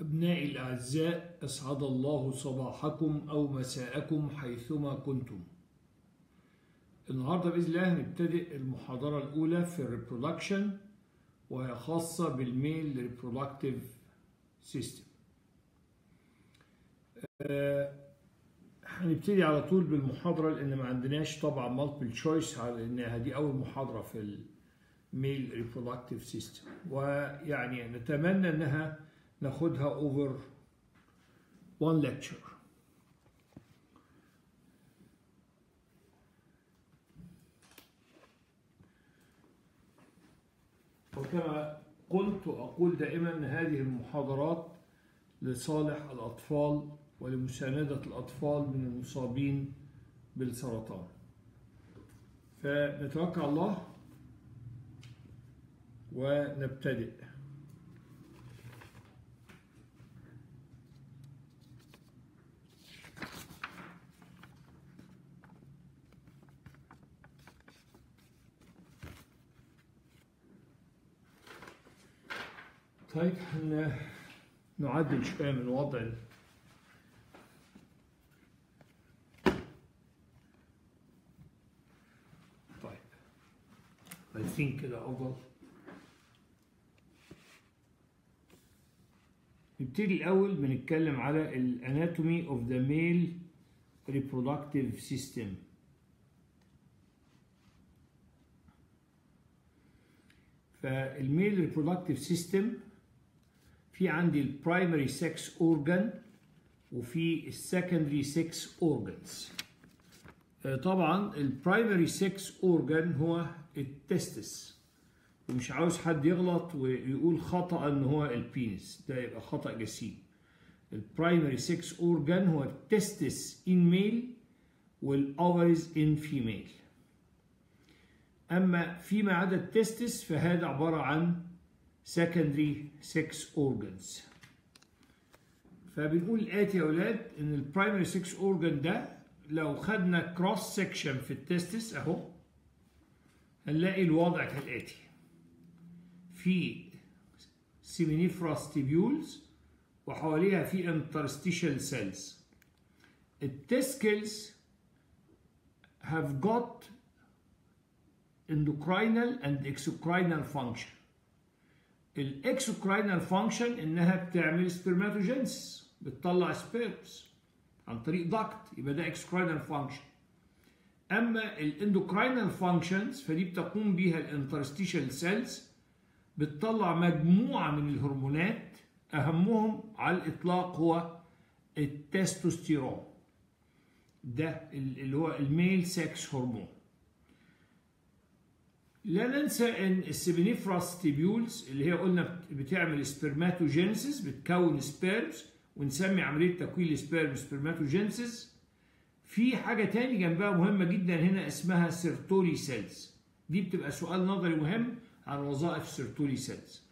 أبنائي الأعزاء أسعد الله صباحكم أو مساءكم حيثما كنتم. النهاردة بإذن الله هنبتدئ المحاضرة الأولى في ال reproduction وهي خاصة بال male reproductive system هنبتدي على طول بالمحاضرة لأن ما عندناش طبعا multiple choice على إنها دي أول محاضرة في ال male reproductive system ويعني نتمنى إنها ناخدها over one lecture. وكما قلت وأقول دائما أن هذه المحاضرات لصالح الأطفال ولمساندة الأطفال من المصابين بالسرطان. فنتوكل على الله ونبتدئ. طيب نعدل شوية من وضع طيب. think كده أفضل نبتدي الأول بنتكلم على ال anatomy of the male reproductive system. فال male reproductive system في عندي ال primary sex organ وفي ال secondary sex organs طبعا ال primary sex organ هو ال testis. ومش عاوز حد يغلط ويقول خطأ إن هو ال penis ده يبقى خطأ جسيم. ال primary sex organ هو ال testis in male وال ovaries in female أما فيما عدا ال testis فهذا عبارة عن secondary sex organs فبنقول الآتي يا أولاد إن ال primary sex organ ده لو خدنا cross section في ال testis أهو هنلاقي الوضع كالآتي في seminiferous tubules وحواليها في interstitial cells ال testicles have got endocrinal and exocrinal function ال exocrinal function إنها بتعمل spermatogenesis بتطلع sperms عن طريق duct يبقى ده exocrinal function. أما ال endocrinal functions فدي بتقوم بيها ال interstitial cells بتطلع مجموعة من الهرمونات أهمهم على الإطلاق هو التستوستيرون. ده اللي هو ال male sex hormone. لا ننسى أن ال seminiferous tubules اللي هي قلنا بتعمل spermatogenesis بتكون sperms ونسمي عملية تكوين ال sperm spermatogenesis في حاجة تاني جنبها مهمة جدا هنا اسمها Sertoli cells دي بتبقى سؤال نظري مهم عن وظائف Sertoli cells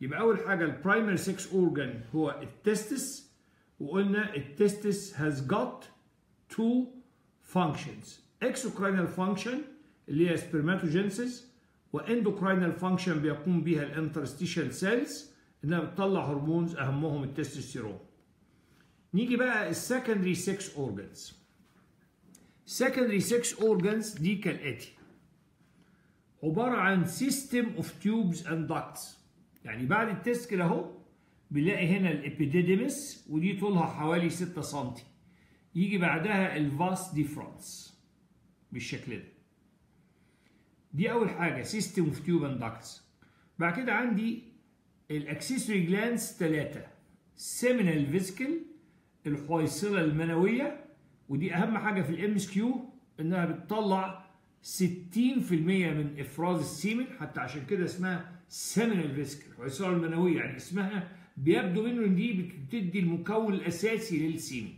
يبقى أول حاجة ال primary sex organ هو ال testis وقلنا ال testis has got two functions. Exocrine function اللي هي spermatogenesis و endocrinal function بيقوم بها ال interstitial cells إنها بتطلع هرمونز أهمهم التستوستيرون. نيجي بقى ال secondary sex organs secondary sex organs دي كالآتي. عبارة عن system of tubes and ducts يعني بعد ال testicle أهو بنلاقي هنا ال epididymis ودي طولها حوالي 6 سم يجي بعدها ال vas deferens بالشكل ده. دي أول حاجة system of tube and ducts بعد كده عندي ال accessory glands ثلاثة seminal vesicle الحويصلة المنوية ودي أهم حاجة في ال MCQ إنها بتطلع 60% من إفراز ال semen حتى عشان كده اسمها seminal vesicle الحويصلة المنوية يعني اسمها بيبدو منه إن دي بتدي المكون الأساسي لل semen.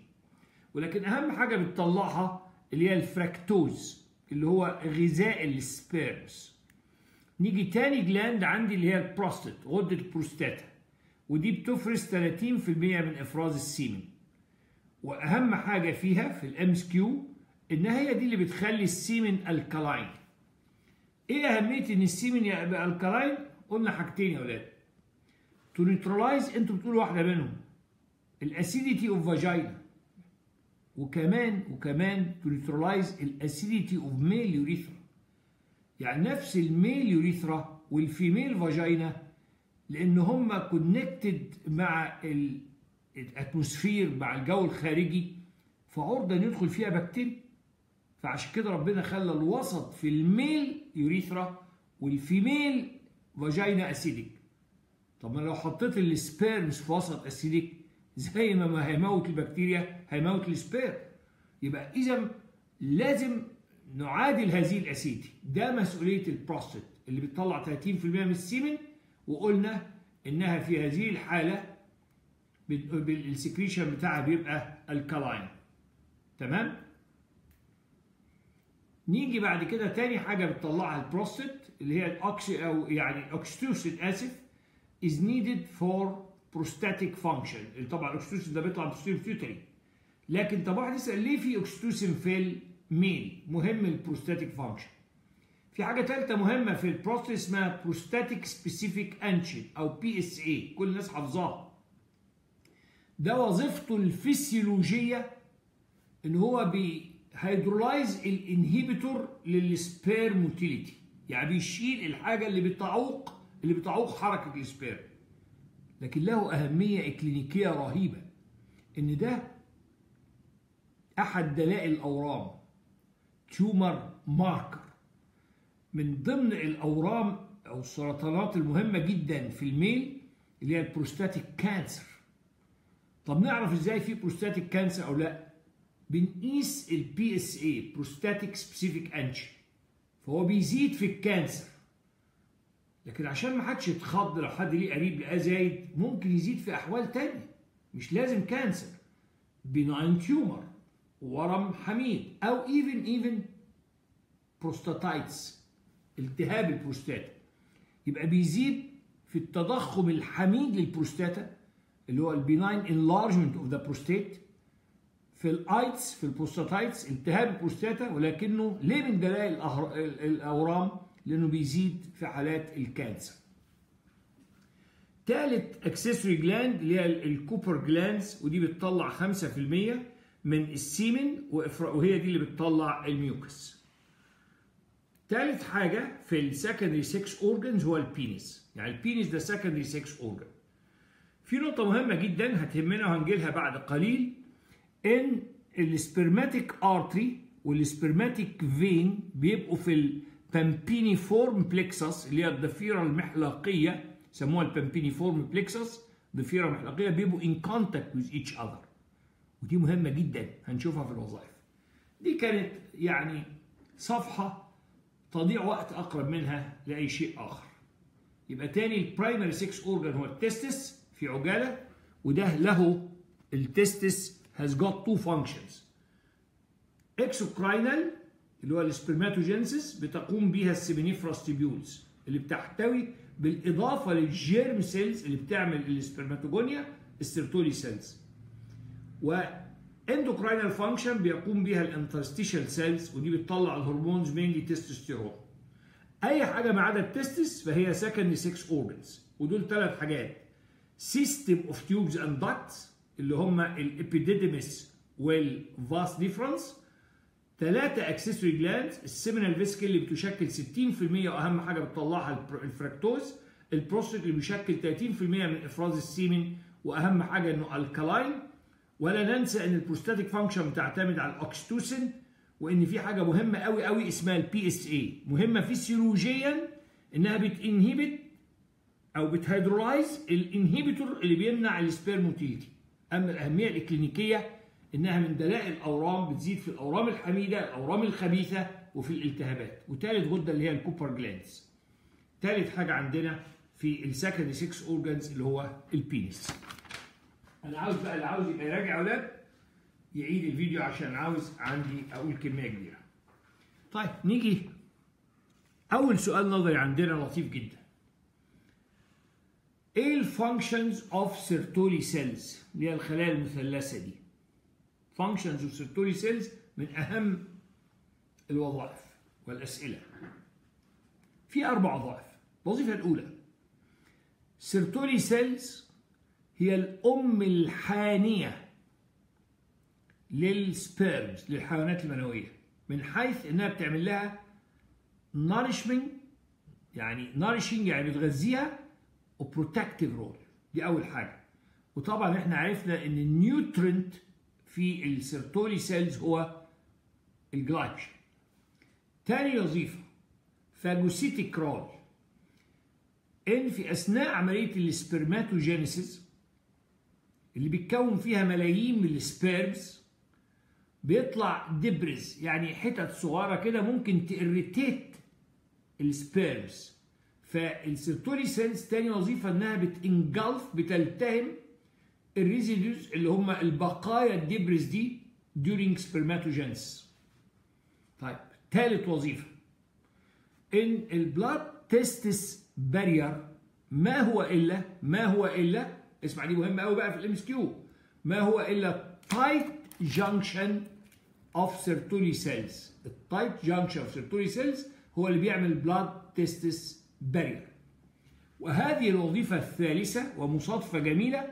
ولكن أهم حاجة بتطلعها اللي هي الفراكتوز. اللي هو غذاء ال sperms. نيجي تاني gland عندي اللي هي البروستات غدة البروستاتا. ودي بتفرز 30% من إفراز ال semen وأهم حاجة فيها في ال MCQ انها هي دي اللي بتخلي ال semen alkaline إيه أهمية إن ال semen يبقى alkaline قلنا حاجتين يا ولاد to neutralize أنتوا بتقولوا واحدة منهم. ال acidity of vagina وكمان وكمان to neutralize ال acidity of male urethra يعني نفس ال male urethra وال female vagina لأن هم connected مع ال atmosphere مع الجو الخارجي. فعرضة إن يدخل فيها بكتيريا. فعشان كده ربنا خلى الوسط في ال male urethra وال female vagina acidic طب ما لو حطيت ال sperms في وسط acidic زي ما هيموت البكتيريا هيموت ال sperm يبقى إذا لازم نعادل هذه ال acidity. ده مسؤولية البروستات اللي بتطلع 30% من ال semen وقلنا إنها في هذه الحالة ال secretion بتاعها بيبقى alkaline تمام؟ نيجي بعد كده تاني حاجة بتطلعها البروستات اللي هي ال oxy أو يعني oxytocin اسف is needed for prostatic function. طبعا ال oxytocin ده بيطلع من ال pituitary لكن طب واحد يسأل ليه في oxytocin في ال male مهم ال prostatic function في حاجة ثالثه مهمة في البروستات اسمها prostatic specific antigen أو PSA كل الناس حافظاها. ده وظيفته الفسيولوجية إن هو بي hydrolyze ال inhibitor لل sperm motility يعني بيشيل الحاجة اللي بتعوق اللي بتعوق حركة ال sperm لكن له أهمية إكلينيكية رهيبة إن ده أحد دلائل الأورام tumor marker من ضمن الأورام أو السرطانات المهمة جدا في ال male اللي هي ال prostatic cancer. طب نعرف إزاي في prostatic cancer أو لأ؟ بنقيس ال PSA prostatic specific antigen فهو بيزيد في ال cancer. لكن عشان ما حدش يتخض لو حد ليه قريب لقاه زايد ممكن يزيد في أحوال تانية. مش لازم cancer. benign tumor ورم حميد أو even even prostatitis التهاب البروستاتا. يبقى بيزيد في التضخم الحميد للبروستاتا اللي هو ال benign enlargement of the prostate في ال itis في ال prostatitis التهاب البروستاتا ولكنه ليه من دلائل الأورام لأنه بيزيد في حالات ال cancer. ثالث accessory gland اللي هي ال Cowper glands ودي بتطلع 5% من ال semen وهي دي اللي بتطلع ال mucus. ثالث حاجة في ال secondary sex organs هو ال penis يعني ال penis ده secondary sex organ في نقطة مهمة جدا هتهمنا وهنجي لها بعد قليل إن ال spermatic artery وال spermatic vein بيبقوا في ال pampiniform plexus اللي هي الضفيرة المحلاقية سموها ال pampiniform plexus ضفيرة محلاقية بيبقوا in contact with each other. ودي مهمة جدا هنشوفها في الوظائف. دي كانت يعني صفحة تضيع وقت أقرب منها لأي شيء آخر. يبقى تاني ال primary sex organ هو ال testis في عجالة وده له ال testis has got two functions. exocrinal اللي هو ال spermatogenesis بتقوم بيها ال seminiferous tubules اللي بتحتوي بالإضافة لل germ cells اللي بتعمل ال spermatogonia ال Sertoli cells. و endocrinal function بيقوم بيها ال interstitial cells ودي بتطلع ال hormones mainly testosterone أي حاجة ما عدا ال testis فهي secondary sex organs ودول ثلاث حاجات. system of tubes and ducts اللي هم ال epididymis وال vas deferens. ثلاثة accessory glands ال seminal vesicle اللي بتشكل 60% وأهم حاجة بتطلعها الفركتوز. البروستات اللي بيشكل 30% من إفراز ال semen وأهم حاجة إنه alkaline ولا ننسى إن ال prostatic function بتعتمد على ال oxytocin وإن في حاجة مهمة قوي قوي اسمها ال PSA مهمة فيسيولوجيا إنها بت inhibit أو بت hydrolyze ال inhibitor اللي بيمنع ال sperm motility أما الأهمية الإكلينيكية إنها من دلائل الأورام بتزيد في الأورام الحميدة الأورام الخبيثة وفي الالتهابات. وثالث غدة اللي هي ال Cowper glands ثالث حاجة عندنا في ال secondary sex organs اللي هو ال penis أنا عاوز بقى اللي عاوز يبقى يراجع أولاد يعيد الفيديو عشان عاوز عندي أقول كمية كبيرة. طيب نيجي. أول سؤال نظري عندنا لطيف جدا. إيه ال functions of Sertoli cells اللي هي الخلايا المثلثة دي؟ functions of Sertoli cells من أهم الوظائف والأسئلة. في أربع وظائف. الوظيفة الأولى. Sertoli cells هي الأم الحانية لل sperms للحيوانات المنوية. من حيث إنها بتعمل لها nourishment يعني nourishing يعني بتغذيها و protective role دي أول حاجة. وطبعا إحنا عرفنا إن ال nutrient في ال Sertoli cells هو الجلايكوجين تاني وظيفة phagocytic role. إن في أثناء عملية ال spermatogenesis اللي بيتكون فيها ملايين من ال sperms بيطلع debris يعني حتت صغيرة كده ممكن ت irritate ال sperms. فال Sertoli cells تاني وظيفة إنها بت engulf بتلتهم ال residues اللي هم البقايا ال debris دي during spermatogenesis. طيب ثالث وظيفة. إن ال blood testis barrier ما هو الا ما هو الا اسمع دي مهمة قوي بقى في ال MCQ ما هو إلا tight junction of Sertoli cells ال tight junction of Sertoli cells هو اللي بيعمل blood testis barrier وهذه الوظيفة الثالثة ومصادفة جميلة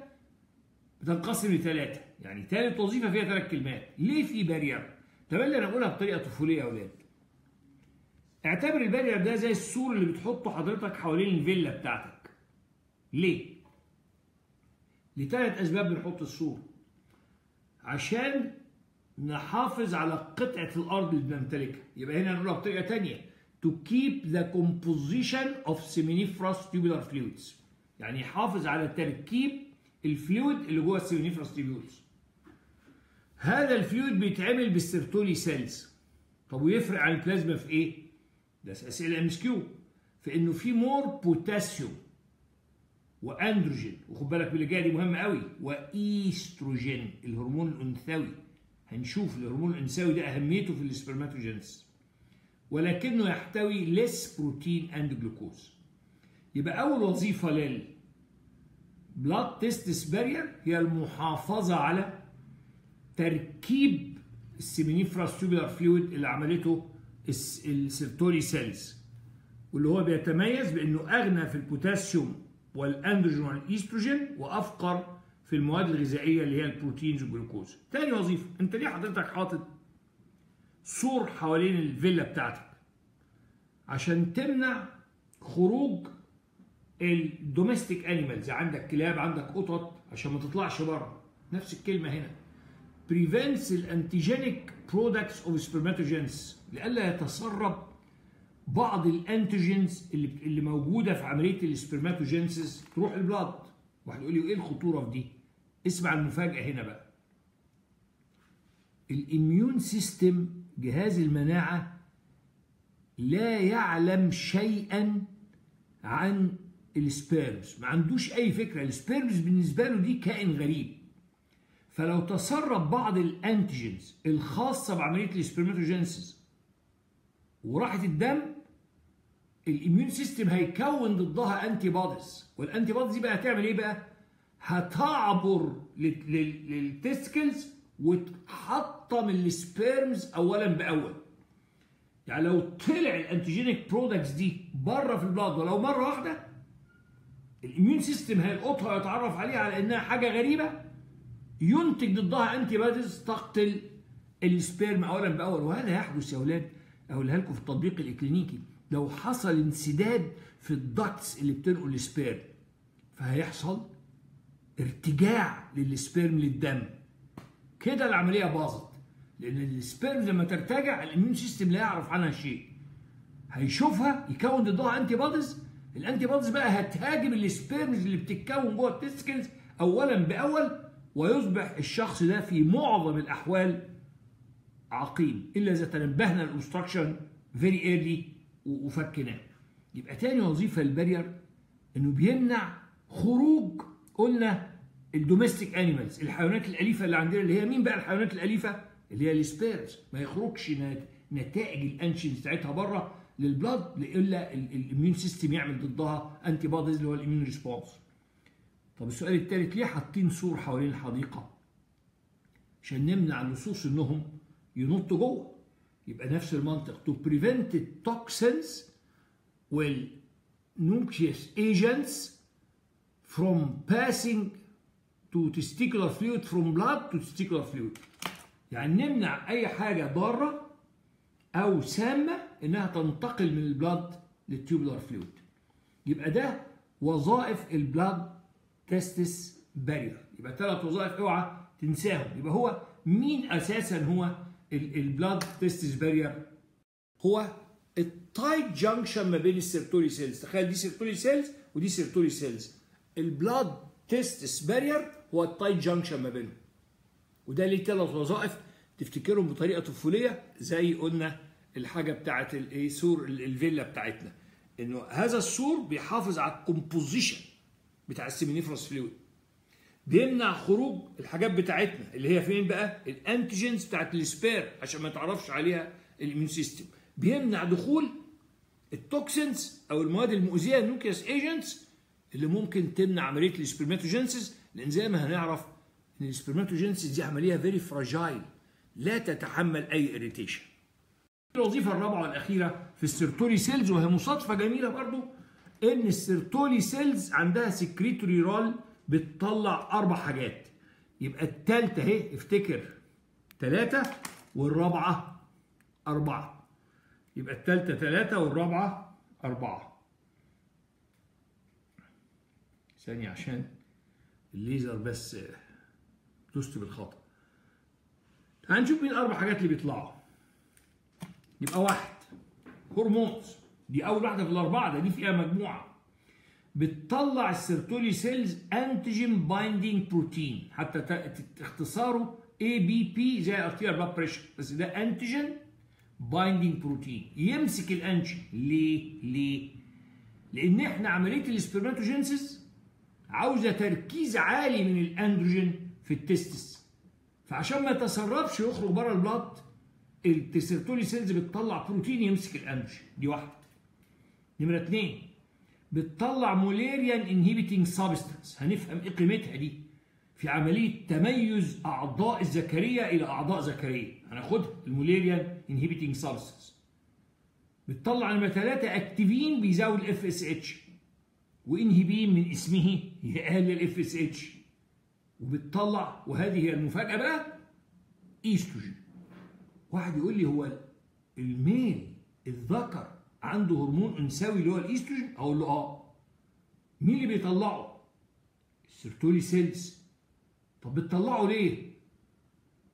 بتنقسم لثلاثة. يعني ثالث وظيفة فيها ثلاث كلمات. ليه في بارير تملي أنا اقولها بطريقة طفولية يا أولاد. اعتبر البارير ده زي السور اللي بتحطه حضرتك حوالين الفيلا بتاعتك. ليه؟ لثلاث أسباب بنحط السور. عشان نحافظ على قطعة الأرض اللي بنمتلكها. يبقى هنا نقولها بطريقة تانية. To keep the composition of seminiferous tubular fluids. يعني يحافظ على تركيب ال fluid اللي جوه ال seminiferous tubules. هذا ال fluid بيتعمل بال Sertoli cells طب ويفرق عن البلازما في إيه؟ ده أسئلة MCQ في إنه في more potassium و androgen. وخد بالك من اللي جاية دي مهمة قوي. وإيستروجين الهرمون الأنثوي. هنشوف الهرمون الأنثوي ده أهميته في ال spermatogenesis ولكنه يحتوي less protein and glucose يبقى أول وظيفة لل blood testis barrier هي المحافظة على تركيب ال seminiferous tubular fluid اللي عملته ال Sertoli cells واللي هو بيتميز بأنه أغنى في البوتاسيوم وال androgen وال estrogen وأفقر في المواد الغذائية اللي هي ال proteins والجلوكوز. تاني وظيفة أنت ليه حضرتك حاطط سور حوالين الفيلا بتاعتك؟ عشان تمنع خروج ال domestic animals عندك كلاب عندك قطط عشان ما تطلعش بره. نفس الكلمة هنا. Prevents ال antigenic products of spermatogenesis لئلا يتسرب بعض ال antigens اللي اللي موجودة في عملية ال spermatogenesis تروح ال blood واحد يقول لي إيه الخطورة في دي؟ اسمع المفاجأة هنا بقى. ال immune system جهاز المناعة لا يعلم شيئا عن ال sperms ما عندوش أي فكرة. ال sperms بالنسبة له دي كائن غريب. فلو تسرب بعض ال antigens الخاصة بعملية ال spermatogenesis وراحت الدم ال immune system هيكون ضدها antibodies وال antibodies دي بقى هتعمل إيه بقى؟ هتعبر لل testicles وتحطم ال sperms اولا بأول. يعني لو طلع ال antigenic products دي بره في ال blood ولو مرة واحدة ال immune system هيلقطها ويتعرف عليها على إنها حاجة غريبة ينتج ضدها antibodies تقتل ال sperm اولا بأول. وهذا يحدث يا أولاد أقولها لكم في التطبيق الإكلينيكي. لو حصل انسداد في ال ducts اللي بتنقل ال sperm فهيحصل ارتجاع لل sperm للدم. كده العملية باظت لأن ال sperm لما ترتجع ال immune system لا يعرف عنها شيء. هيشوفها يكون ضدها antibodies ال antibodies بقى هتهاجم ال sperms اللي بتتكون جوه ال testicles اولا بأول ويصبح الشخص ده في معظم الأحوال عقيم إلا إذا تنبهنا لل obstruction very early وفكناه يبقى تاني وظيفة ال barrier إنه بيمنع خروج قلنا ال domestic animals الحيوانات الأليفة اللي عندنا اللي هي مين بقى الحيوانات الأليفة؟ اللي هي ال sperms ما يخرجش ال antigen بتاعتها بره لل blood لا ال immune system يعمل ضدها antibodies اللي هو ال immune response طب السؤال الثالث ليه حاطين سور حوالين الحديقة؟ عشان نمنع اللصوص إنهم ينطوا جوه. يبقى نفس المنطق. To prevent toxins noxious agents from passing to testicular fluid from blood to testicular fluid. يعني نمنع أي حاجة ضاره أو سامة إنها تنتقل من البلاد للتيوبولار فلويد يبقى ده وظائف البلاد testis barrier يبقى ثلاث وظائف اوعى تنساهم. يبقى هو مين أساسا هو ال blood testis barrier هو ال tight junction ما بين ال Sertoli cells تخيل دي Sertoli cells ودي Sertoli cells ال blood testis barrier هو ال tight junction ما بينهم. وده ليه ثلاث وظائف؟ تفتكرهم بطريقة طفولية زي قلنا الحاجة بتاعت الايه سور الفيلا بتاعتنا. إنه هذا السور بيحافظ على ال composition بتاع ال seminiferous fluid. بيمنع خروج الحاجات بتاعتنا اللي هي فين بقى؟ ال antigens بتاعت ال sperm عشان ما تعرفش عليها ال immune system. بيمنع دخول ال toxins أو المواد المؤذية ال noxious agents اللي ممكن تمنع عملية ال spermatogenesis لأن زي ما هنعرف إن ال spermatogenesis دي عملية very fragile لا تتحمل أي irritation الوظيفة الرابعة والأخيرة في ال Sertoli cells وهي مصادفة جميلة برضو إن ال Sertoli cells عندها secretory role بتطلع أربع حاجات. يبقى الثالثه أهي افتكر ثلاثة والرابعة أربعة. يبقى الثالثه ثلاثة والرابعة أربعة. ثانية عشان الليزر بس دوست بالخطأ. هنشوف مين الاربع حاجات اللي بيطلعوا. يبقى واحد hormones. دي أول واحدة في الأربعة ده دي فيها مجموعة. بتطلع ال Sertoli cells androgen binding protein حتى اختصاره ABP زي arterial blood pressure بس ده androgen binding protein يمسك الانتيجين ليه؟ ليه؟ لأن إحنا عملية ال spermatogenesis عاوزة تركيز عالي من الأندروجين في ال testis. فعشان ما يتسربش يخرج بره ال blood ال Sertoli cells بتطلع بروتين يمسك الانرجي دي واحدة. نمرة اثنين بتطلع Müllerian inhibiting substance هنفهم إيه قيمتها دي. في عملية تميز أعضاء الذكريه إلى أعضاء ذكريه هناخدها. ال Müllerian inhibiting substance بتطلع نمرة ثلاثة activin بيزود ال FSH و inhibin من اسمه يقلل ال FSH وبتطلع وهذه هي المفاجأة بقى ايستروجين واحد يقول لي هو ال male الذكر عنده هرمون أنثوي اللي هو الإيستروجين؟ أقول له آه. مين اللي بيطلعه؟ ال Sertoli cells. طب بتطلعه ليه؟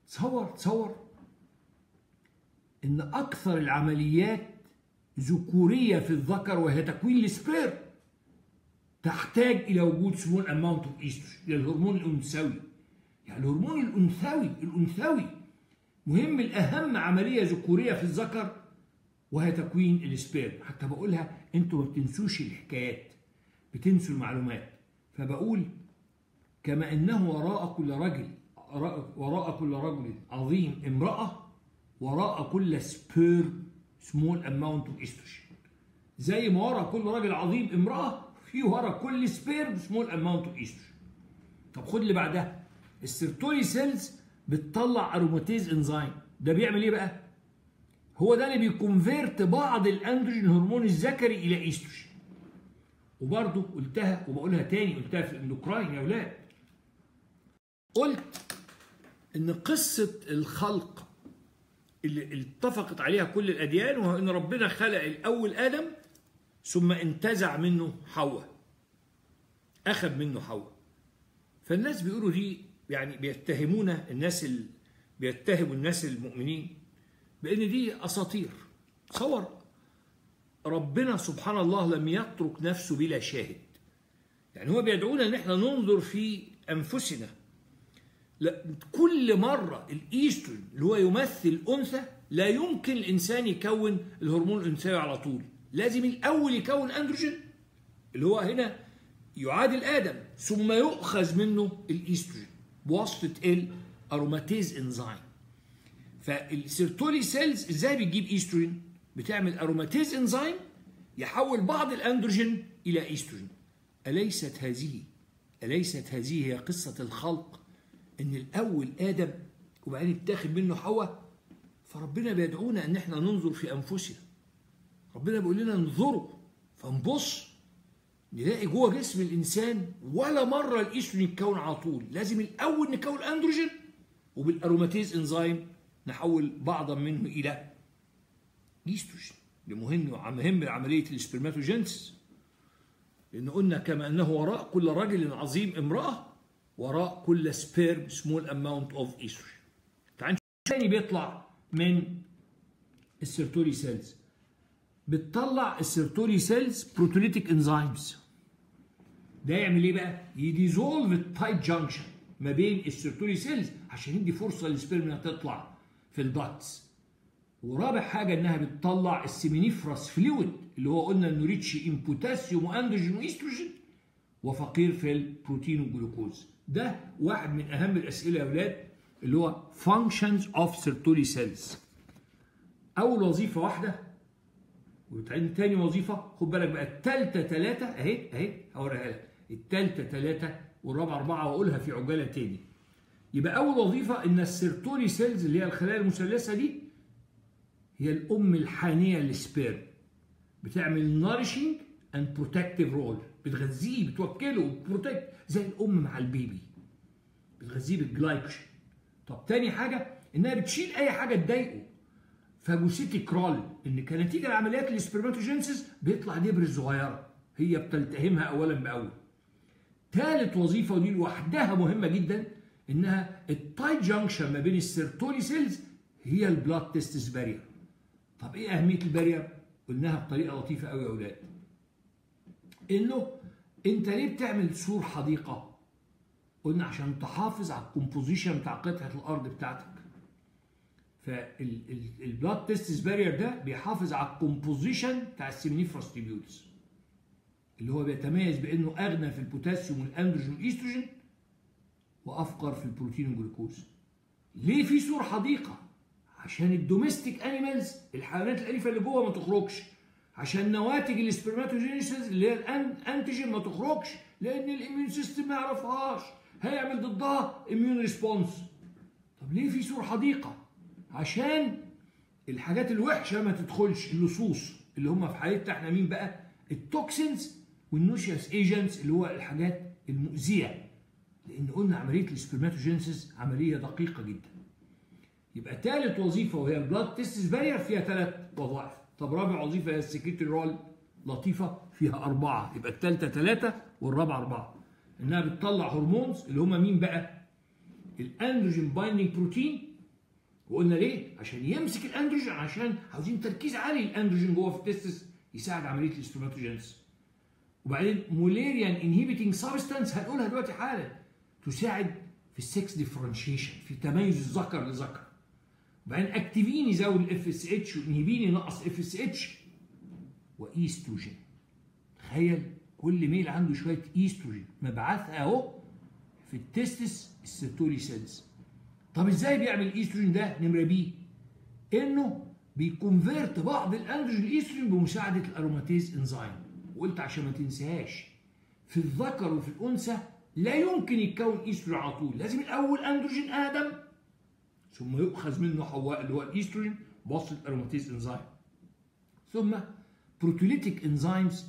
تصور تصور. إن أكثر العمليات ذكورية في الذكر وهي تكوين ال sperm تحتاج إلى وجود small amount of estrogen الهرمون الأنثوي. يعني الهرمون الأنثوي الأنثوي. مهم الأهم عملية ذكورية في الذكر وهي تكوين ال sperm. حتى بقولها أنتوا ما بتنسوش الحكايات. بتنسوا المعلومات. فبقول كما إنه وراء كل رجل وراء كل رجل عظيم امرأة وراء كل sperm small amount of estrogen زي ما وراء كل راجل عظيم امرأة في وراء كل sperm small amount of estrogen طب خد اللي بعدها. ال Sertoli cells بتطلع aromatase enzyme ده بيعمل إيه بقى؟ هو ده اللي بي convert بعض الأندروجين هرمون الذكري إلى ايستروجين وبرضه قلتها وبقولها تاني قلتها في ال endocrine يا أولاد. قلت إن قصة الخلق اللي اتفقت عليها كل الأديان وهو إن ربنا خلق الأول آدم ثم انتزع منه حواء أخذ منه حواء. فالناس بيقولوا دي يعني بيتهمون الناس ال... بيتهموا الناس المؤمنين بأن دي أساطير. تصور ربنا سبحان الله لم يترك نفسه بلا شاهد. يعني هو بيدعونا إن إحنا ننظر في أنفسنا. لا كل مرة الايستروجين اللي هو يمثل انثى لا يمكن الإنسان يكون الهرمون الأنثوي على طول. لازم الأول يكون أندروجين اللي هو هنا يعادل آدم ثم يؤخذ منه الايستروجين بواسطة ال aromatase enzyme فال Sertoli cells إزاي بتجيب ايستروجين بتعمل aromatase enzyme يحول بعض الأندروجين إلى ايستروجين أليست هذه أليست هذه هي قصة الخلق؟ إن الأول آدم وبعدين اتاخد منه حواء فربنا بيدعونا إن إحنا ننظر في أنفسنا. ربنا بيقول لنا انظروا فنبص نلاقي جوه جسم الإنسان ولا مرة الايستروجين يتكون على طول. لازم الأول نكون androgen وبال aromatase enzyme نحول بعضا منه إلى إيستروجين. لمهم مهم لعملية ال spermatogenesis لأن قلنا كما أنه وراء كل رجل عظيم امرأة وراء كل sperm small amount of estrogen تعال تاني بيطلع من ال Sertoli cells بتطلع ال Sertoli cells proteolytic enzymes. ده يعمل إيه بقى؟ ي dissolve ال tight junction ما بين ال Sertoli cells عشان يدي فرصة لل sperm انها تطلع في ال ducts ورابع حاجة إنها بتطلع ال seminiferous fluid اللي هو قلنا إنه rich in potassium واندروجين وايستروجين وفقير في البروتين والجلوكوز. ده واحد من أهم الأسئلة يا أولاد اللي هو functions of Sertoli cells أول وظيفة واحدة وتعين تاني وظيفة. خد بالك بقى الثالثه ثلاثة أهي أهي هوريها لك. الثالثه ثلاثة والرابعة أربعة وأقولها في عجالة تاني. يبقى أول وظيفة إن ال Sertoli cells اللي هي الخلايا المثلثة دي هي الأم الحانية لل sperm. بتعمل nourishing and protective role بتغذيه بتوكله protect زي الأم مع ال baby. بتغذيه بالجلايكوجين. طب تاني حاجة إنها بتشيل أي حاجة تضايقه. phagocytic role إن كنتيجه لعمليات ال spermatogenesis بيطلع debris صغيره هي بتلتهمها اولا بأول. ثالث وظيفة ودي لوحدها مهمة جدا إنها ال tight junction ما بين ال Sertoli cells هي ال blood testis barrier. طب إيه أهمية ال barrier؟ قلناها بطريقة لطيفة قوي يا أولاد. إنه أنت ليه بتعمل سور حديقة؟ قلنا عشان تحافظ على ال composition بتاع قطعة الأرض بتاعتك. فال blood testis barrier ده بيحافظ على ال composition بتاع ال seminiferous tubules اللي هو بيتميز بانه اغنى في البوتاسيوم والاندروجين والايستروجين وافقر في البروتين والجلوكوز ليه في سور حديقه عشان ال domestic animals الحيوانات الاليفه اللي جوه ما تخرجش عشان نواتج ال spermatogenesis اللي هي ال antigen ما تخرجش لأن ال immune system ما يعرفهاش هيعمل ضدها immune response طب ليه في سور حديقه عشان الحاجات الوحشة ما تدخلش اللصوص اللي هم في حالتنا إحنا مين بقى؟ ال toxins وال noxious agents اللي هو الحاجات المؤذية. لأن قلنا عملية ال spermatogenesis عملية دقيقة جدا. يبقى ثالث وظيفة وهي ال blood testis barrier فيها ثلاث وظائف. طب رابع وظيفة هي ال secretory role لطيفة فيها أربعة. يبقى الثالثه ثلاثة والرابعه أربعة. إنها بتطلع hormones اللي هم مين بقى؟ ال androgen binding protein وقلنا ليه؟ عشان يمسك الأندروجين عشان عاوزين تركيز عالي الاندروجين جوه في ال testis يساعد عملية ال spermatogenesis. وبعدين Mullerian inhibiting substance هنقولها دلوقتي حالا تساعد في ال sex differentiation في تميز الذكر لذكر. وبعدين activin يزود ال FSH و inhibin ينقص FSH وإيستروجين. تخيل كل male عنده شوية إيستروجين. مبعثها أهو في ال testis ال Sertoli cells طب إزاي بيعمل الايستروجين ده نمرة B إنه بي convert بعض الاندروجين الإيستروجين بمساعدة ال aromatase enzyme. وقلت عشان ما تنساهاش في الذكر وفي الأنثى لا يمكن يتكون إيستروجين على طول لازم الأول اندروجين آدم ثم يؤخذ منه حواء اللي هو الإيستروجين بواسطة ال aromatase enzyme. ثم proteolytic enzymes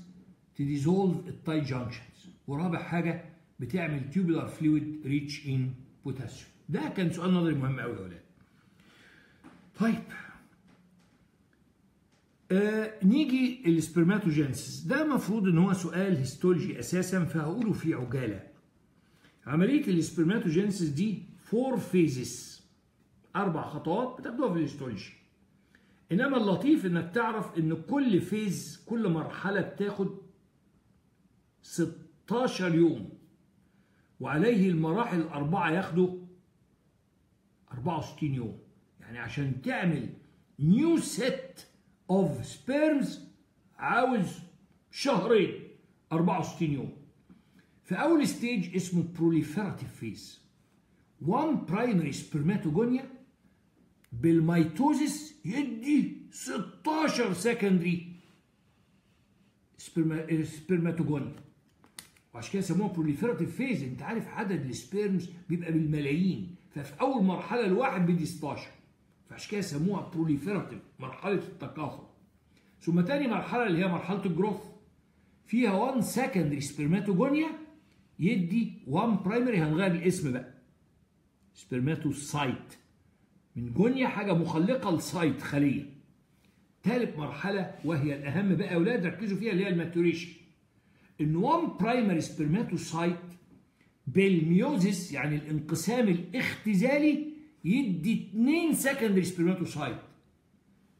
ت dissolve ال tight junctions ورابع حاجة بتعمل tubular fluid rich in potassium ده كان سؤال نظري مهم قوي يا ولاد. طيب. آه نيجي ال spermatogenesis ده المفروض إن هو سؤال histology أساسا فهقوله في عجالة. عملية ال spermatogenesis دي four phases أربع خطوات بتاخدوها في ال histology. إنما اللطيف إنك تعرف إن كل phase كل مرحلة بتاخد 16 يوم وعليه المراحل الأربعة ياخدوا 64 يوم. يعني عشان تعمل new set of sperms عاوز شهرين 64 يوم. في أول stage اسمه proliferative phase 1 primary spermatogonia بال mitosis يدي 16 secondary spermatogonia وعشان كده سموها proliferative phase انت عارف عدد ال sperms بيبقى بالملايين. ففي أول مرحلة الواحد بيدي 16 فعشان كده سموها proliferative مرحلة التكاثر. ثم تاني مرحلة اللي هي مرحلة ال growth فيها 1 secondary spermatogonia يدي 1 primary هنغير الاسم بقى. spermatocyte من gonia حاجة مخلقة ل cyte خلية. ثالث مرحلة وهي الأهم بقى أولاد ركزوا فيها اللي هي ال maturation. إن 1 primary spermatocyte بال meiosis يعني الانقسام الاختزالي يدي 2 secondary spermatocyte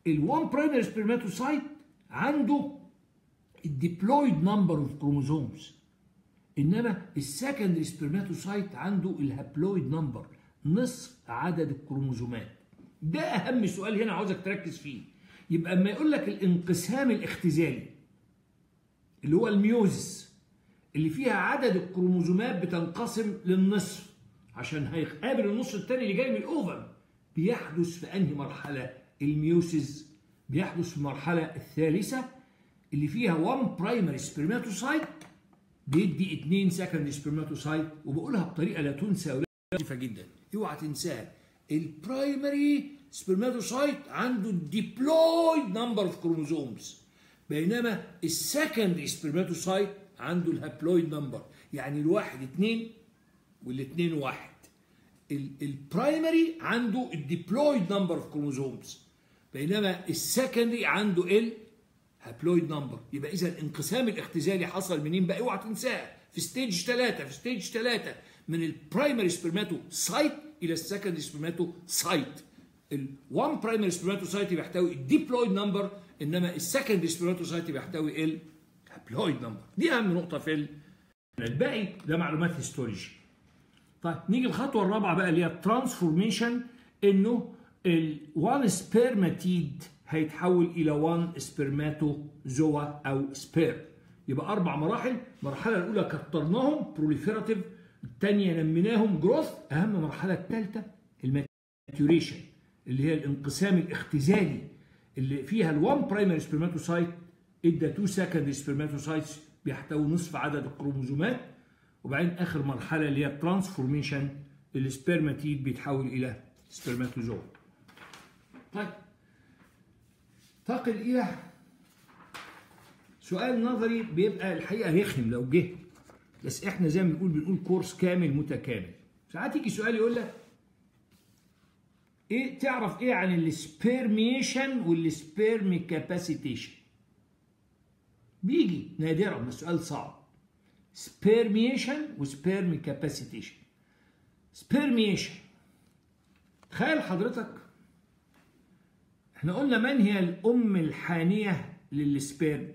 ال1 primary spermatocyte عنده ال diploid number of chromosomes إنما ال secondary spermatocyte عنده ال haploid number نصف عدد الكروموزومات. ده أهم سؤال هنا عاوزك تركز فيه. يبقى اما يقول لك الانقسام الاختزالي اللي هو ال meiosis اللي فيها عدد الكروموزومات بتنقسم للنصف عشان هيقابل النص الثاني اللي جاي من ال ovum. بيحدث في أنهي مرحلة؟ ال meiosis. بيحدث في المرحلة الثالثة اللي فيها 1 primary spermatocyte بيدي 2 secondary spermatocyte وبقولها بطريقة لا تنسى لطيفه جدا. اوعى تنساها. ال primary spermatocyte عنده ال diploid number of chromosomes بينما ال secondary spermatocyte عنده ال haploid number يعني الواحد اثنين والاثنين واحد. ال primary عنده ال diploid number of chromosomes بينما ال secondary عنده ال haploid number يبقى إذا الانقسام الاختزالي حصل منين بقى؟ اوعى تنساه. في stage 3 في stage 3 من ال primary spermatocyte إلى ال secondary spermatocyte ال1 primary spermatocyte بيحتوي ال diploid number إنما ال secondary spermatocyte بيحتوي ال haploid number. دي أهم نقطة في الباقي ده معلومات histology طيب نيجي الخطوة الرابعة بقى اللي هي ال transformation إنه ال1 spermatid هيتحول إلى 1 spermatozoa أو sperm يبقى أربع مراحل المرحلة الأولى كترناهم proliferative الثانية نميناهم growth أهم مرحلة الثالثه ال maturation اللي هي الانقسام الاختزالي اللي فيها ال1 primary spermatocyte ادى 2 secondary spermatocytes بيحتوي نصف عدد الكروموزومات وبعدين آخر مرحلة اللي هي ال transformation ال spermatid بيتحول إلى spermatozoa طيب ننتقل إلى سؤال نظري بيبقى الحقيقة رخم لو جه بس إحنا زي ما بنقول بنقول كورس كامل متكامل. ساعات يجي سؤال يقول لك إيه تعرف إيه عن ال spermiation وال sperm capacitation؟ بيجي نادرا بس سؤال صعب. spermiation و sperm capacitation spermiation تخيل حضرتك إحنا قلنا من هي الأم الحانية لل sperm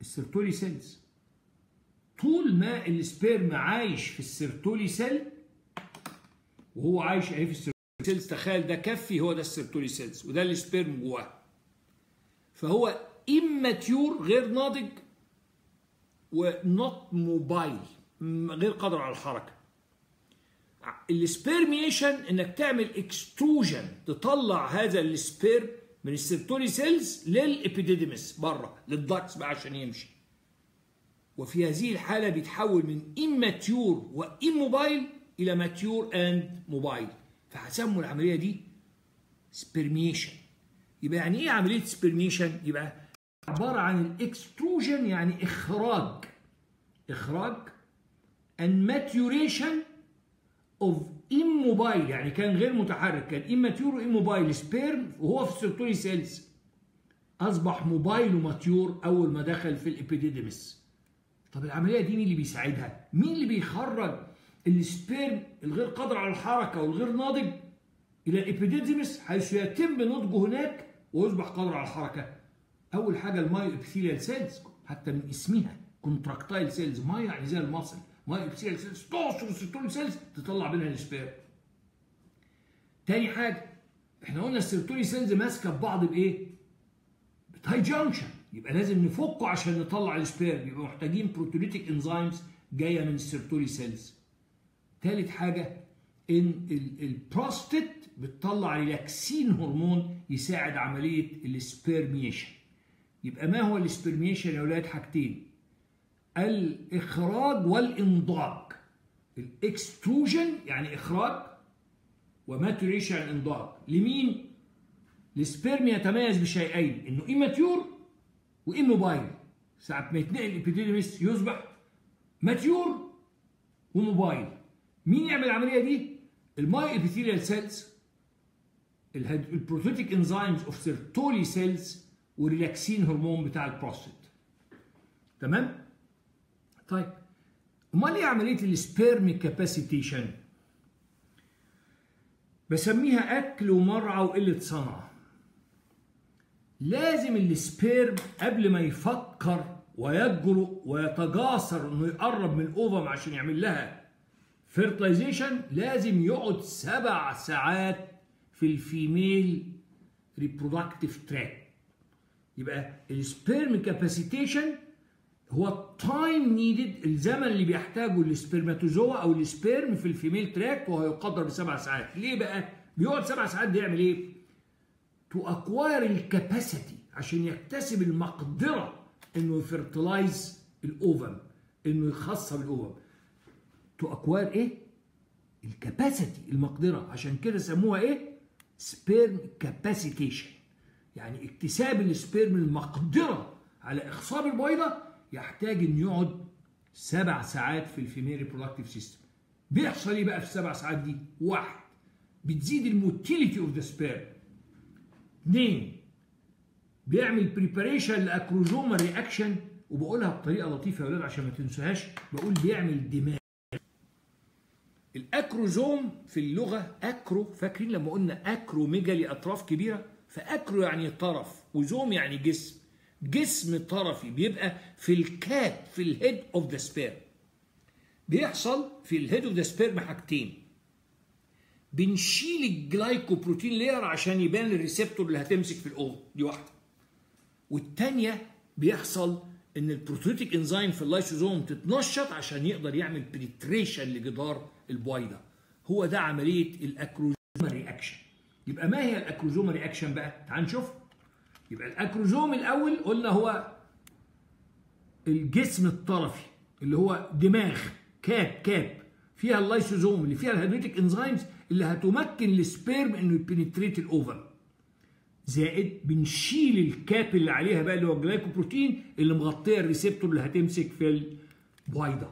ال Sertoli cells طول ما ال sperm عايش في ال Sertoli cell وهو عايش أهي في ال Sertoli cells تخيل ده كفي هو ده ال Sertoli cells وده ال sperm جواه. فهو immature غير ناضج و not mobile غير قادر على الحركة. ال spermiation إنك تعمل extrusion تطلع هذا ال sperm من ال Sertoli cells لل epididymis بره لل ducts بقى عشان يمشي. وفي هذه الحالة بيتحول من immature و immobile إلى mature and mobile. فهسموا العملية دي spermiation يبقى يعني إيه عملية spermiation؟ يبقى عبارة عن ال extrusion يعني إخراج إخراج and maturation of immobile يعني كان غير متحرك كان immature و immobile sperm وهو في ال Sertoli cells أصبح mobile و mature أول ما دخل في ال epididymis طب العملية دي مين اللي بيساعدها؟ مين اللي بيخرج ال sperm الغير قادر على الحركة والغير ناضج إلى ال epididymis حيث يتم نضجه هناك ويصبح قادر على الحركة. أول حاجة ال myoepithelial cells حتى من اسمها contractile cells myo يعني زي ال muscle myoepithelial cells تعصر ال Sertoli cells تطلع منها ال sperm. تاني حاجة إحنا قلنا ال Sertoli cells ماسكة ببعض بايه؟ ب tight junction يبقى لازم نفكه عشان نطلع ال sperm يبقى محتاجين proteolytic enzymes جاية من ال Sertoli cells. ثالث حاجة إن البروستات بتطلع ريلاكسين هرمون يساعد عملية ال spermiation. يبقى ما هو ال spermiation يا أولاد حاجتين الإخراج والإنضاج. ال extrusion يعني إخراج و maturation إنضاج لمين؟ ال sperm يتميز بشيئين إنه immature و immobile ساعة ما يتنقل ال epididymis يصبح mature و mobile مين يعمل العملية دي؟ ال myoepithelial cells ال proteolytic enzymes of Sertoli cells و relaxin هرمون بتاع البروستات تمام؟ طيب أمال إيه عملية ال sperm capacitation؟ بسميها أكل ومرعى وقلة صنعة. لازم ال sperm قبل ما يفكر ويجرؤ ويتجاسر إنه يقرب من ال ovum عشان يعمل لها fertilization لازم يقعد سبع ساعات في ال female reproductive tract يبقى ال sperm capacitation هو ال time needed الزمن اللي بيحتاجه ال spermatozoa أو ال sperm في ال female tract وهو يقدر بسبع ساعات. ليه بقى؟ بيقعد سبع ساعات ده يعمل إيه to acquire ال capacity عشان يكتسب المقدرة إنه ي fertilize ال ovum إنه يخصب ال ovum to acquire إيه؟ ال capacity المقدرة. عشان كده سموها إيه؟ sperm capacitation يعني اكتساب ال sperm المقدرة على إخصاب البويضة يحتاج انه يقعد سبع ساعات في ال female reproductive system بيحصل إيه بقى في السبع ساعات دي؟ واحد بتزيد ال motility of the sperm اثنين بيعمل preparation ل acrosomal reaction وبقولها بطريقة لطيفة يا ولاد عشان ما تنسوهاش بقول بيعمل دماغ. ال acrosome في اللغة acro فاكرين لما قلنا acromegaly اطراف كبيرة؟ ف acro يعني طرف و some يعني جسم. جسم طرفي بيبقى في ال cap في ال head of the sperm بيحصل في ال head of the sperm حاجتين. بنشيل ال glycoprotein layer عشان يبان ال receptor اللي هتمسك في ال ovum دي واحدة. والتانية بيحصل إن ال proteolytic enzyme في اللايسوزوم تتنشط عشان يقدر يعمل penetration لجدار البويضة. هو ده عملية ال acrosomal reaction يبقى ما هي ال acrosomal reaction بقى؟ تعال نشوف. يبقى ال acrosome الأول قلنا هو الجسم الطرفي اللي هو دماغ cap cap. فيها اللايسوزوم اللي فيها ال hydrolytic enzymes اللي هتمكن ال sperm إنه ي penetrate ال ovum زائد بنشيل ال cap اللي عليها بقى اللي هو ال glycoprotein اللي مغطية ال receptor اللي هتمسك في البويضه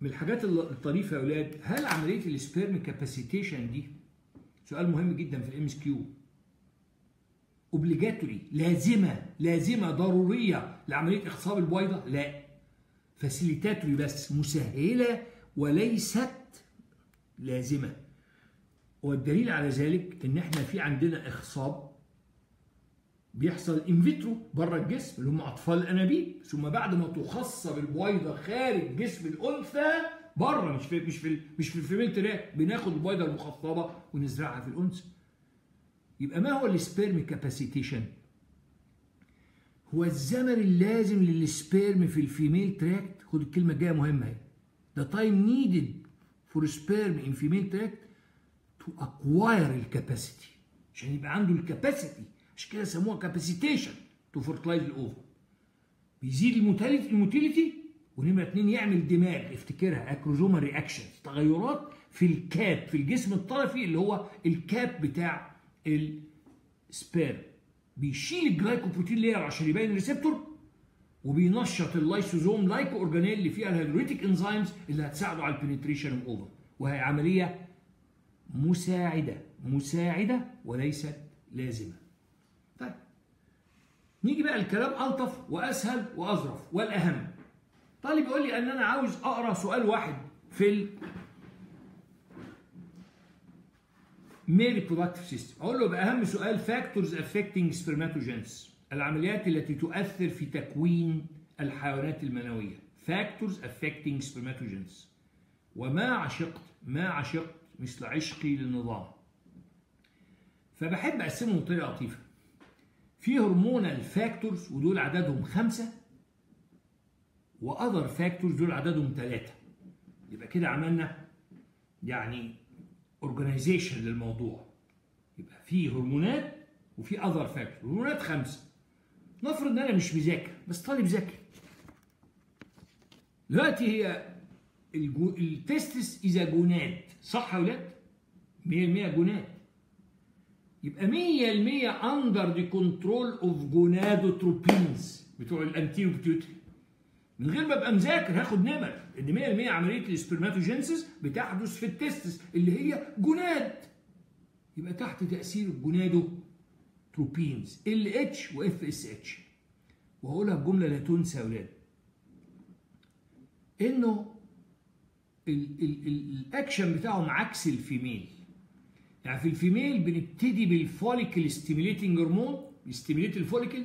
من الحاجات الطريفة يا أولاد هل عملية ال sperm capacitation دي سؤال مهم جدا في ال MCQ obligatory لازمة لازمة ضرورية لعملية اخصاب البويضة؟ لا. facilitatory بس مسهلة وليست لازمة. والدليل على ذلك إن إحنا في عندنا اخصاب بيحصل in vitro بره الجسم اللي هم أطفال الأنابيب. ثم بعد ما تخصب البويضة خارج جسم الأنثى بره مش في مش في مش في ال female tract بناخد البويضه المخصبه ونزرعها في الانثى يبقى ما هو ال sperm capacitation؟ هو الزمن اللازم لل sperm في ال female tract. خد الكلمة الجاية مهمة أهي. The time needed for sperm in female tract to acquire ال capacity عشان يبقى عنده ال capacity عشان كده سموها capacitation to fertilize ال ovum بيزيد ال motility ال motility ونمرة اتنين يعمل دماغ افتكرها acrosomal reaction تغيرات في ال cap في الجسم الطرفي اللي هو ال cap بتاع ال sperm. بيشيل ال glycoprotein layer عشان يبين ال receptor وبينشط ال lysosome-like organelle اللي فيها ال hydrolytic enzymes اللي هتساعده على ال penetration ovum وهي عملية مساعدة مساعدة وليست لازمة. طيب نيجي بقى الكلام ألطف وأسهل وأظرف والأهم. طالب يقول لي ان أنا عاوز اقرأ سؤال واحد في male reproductive system أقول له بأهم سؤال factors affecting spermatogenesis العمليات التي تؤثر في تكوين الحيوانات المنوية. factors affecting spermatogenesis وما عشقت ما عشقت مثل عشقي للنظام. فبحب أقسمهم بطريقة لطيفة. في hormonal factors ودول عددهم خمسة و other factors دول عددهم ثلاثة يبقى كده عملنا يعني organization للموضوع. يبقى في هرمونات وفي other factor هرمونات خمسة. نفرض إن أنا مش مذاكر بس طالب ذكي دلوقتي هي الجو... ال testis إذا gonad صح يا ولاد 100% gonad يبقى 100% under the control of gonadotropins بتوع ال anterior pituitary من غير ما أبقى مذاكر هاخد نمر. إن 100% عملية ال spermatogenesis بتحدث في ال testis اللي هي gonad يبقى تحت تأثير ال gonadotropins LH و FSH وهقولها بجملة لا تنسى يا أولاد. إنه الأكشن بتاعهم عكس ال female. يعني في ال female بنبتدي بال follicle stimulating hormone ي stimulate ال follicle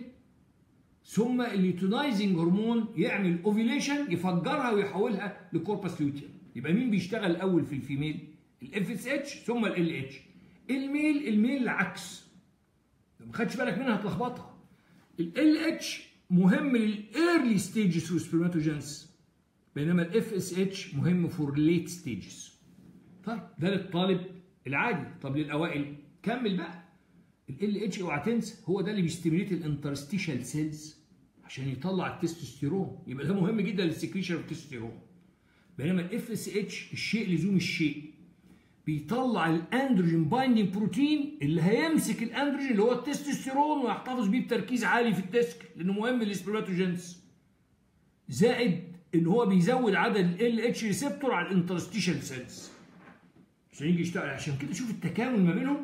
ثم ال luteinizing hormone يعمل ovulation يفجرها ويحولها ل corpus luteum يبقى مين بيشتغل الأول في ال female؟ ال FSH ثم LH ال male ال male العكس لو ما خدش بالك منها هتلخبطها. LH مهم لل early stages في ال spermatogenesis بينما ال FSH مهم for late stages طيب ده للطالب العادي. طب للأوائل كمل بقى. LH اوعى تنسى هو ده اللي بي stimulate ال interstitial cells عشان يطلع التستوستيرون. يبقى ده مهم جدا لل secretion ال testosterone. بينما ال FSH الشيء لزوم الشيء بيطلع ال androgen binding protein اللي هيمسك الاندروجين اللي هو التستوستيرون ويحتفظ بيه بتركيز عالي في ال testis لأنه مهم لل spermatogenesis زائد إن هو بيزود عدد LH receptor على ال interstitial cells عشان يجي يشتغل. عشان كده شوف التكامل ما بينهم.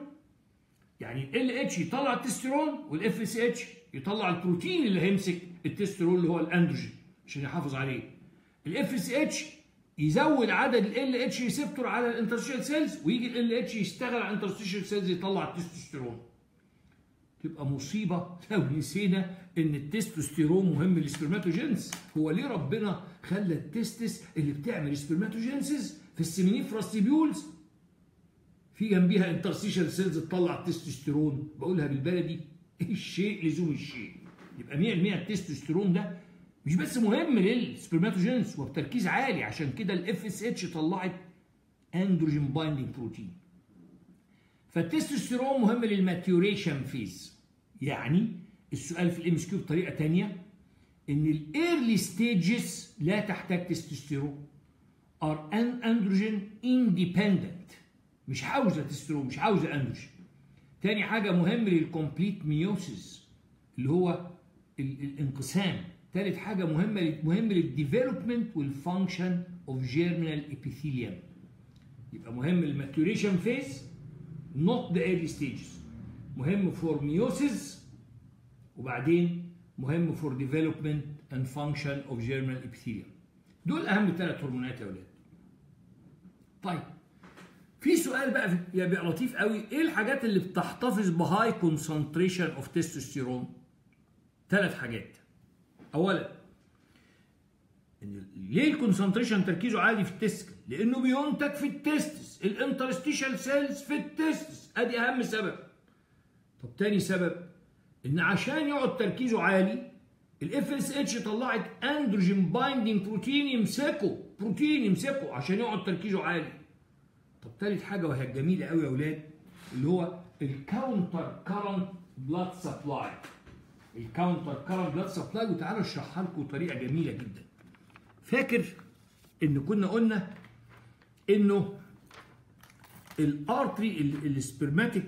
يعني LH يطلع ال testosterone وال FSH يطلع البروتين اللي هيمسك التستيرون اللي هو الأندروجين عشان يحافظ عليه. ال FSH يزود عدد LH receptor على ال interstitial cells ويجي LH يشتغل على ال interstitial cells يطلع التستوستيرون تبقى مصيبة لو نسينا إن التستوستيرون مهم لل spermatogenesis هو ليه ربنا خلى ال testis اللي بتعمل spermatogenesis في ال seminiferous tubules في جنبيها interstitial cells تطلع التستوستيرون بقولها بالبلدي الشيء؟ لزوم الشيء. يبقى 100% التستوستيرون ده مش بس مهم لل spermatogenesis وبتركيز عالي. عشان كده ال FSH طلعت androgen binding protein فالتستوستيرون مهم لل maturation phase. يعني السؤال في ال MCQ بطريقة ثانية إن ال early stages لا تحتاج تستوستيرون are androgen independent مش عاوزة تسترون مش عاوزة اندروجين تاني حاجة مهم لل complete meiosis اللي هو الانقسام. تالت حاجة مهمه مهم لل development وال function of germinal epithelium يبقى مهم ال maturation phase not the early stages مهم for meiosis وبعدين مهم for development and function of germinal epithelium دول أهم ثلاث هرمونات يا أولاد طيب في سؤال بقى يبقى لطيف قوي. إيه الحاجات اللي بتحتفظ ب high concentration of testosterone ثلاث حاجات. اولا إن ليه ال concentration تركيزه عالي في ال testicle لأنه بينتج في ال testis ال interstitial cells في ال testis أدي أهم سبب. طب تاني سبب إن عشان يقعد تركيزه عالي ال FSH طلعت androgen binding protein يمسكه. بروتين يمسكه عشان يقعد تركيزه عالي. طب تالت حاجة وهي الجميله قوي يا أولاد اللي هو ال counter current blood supply. ال counter current blood supply وتعالوا اشرحها لكم بطريقة جميلة جدا. فاكر إن كنا قلنا إنه ال artery ال spermatic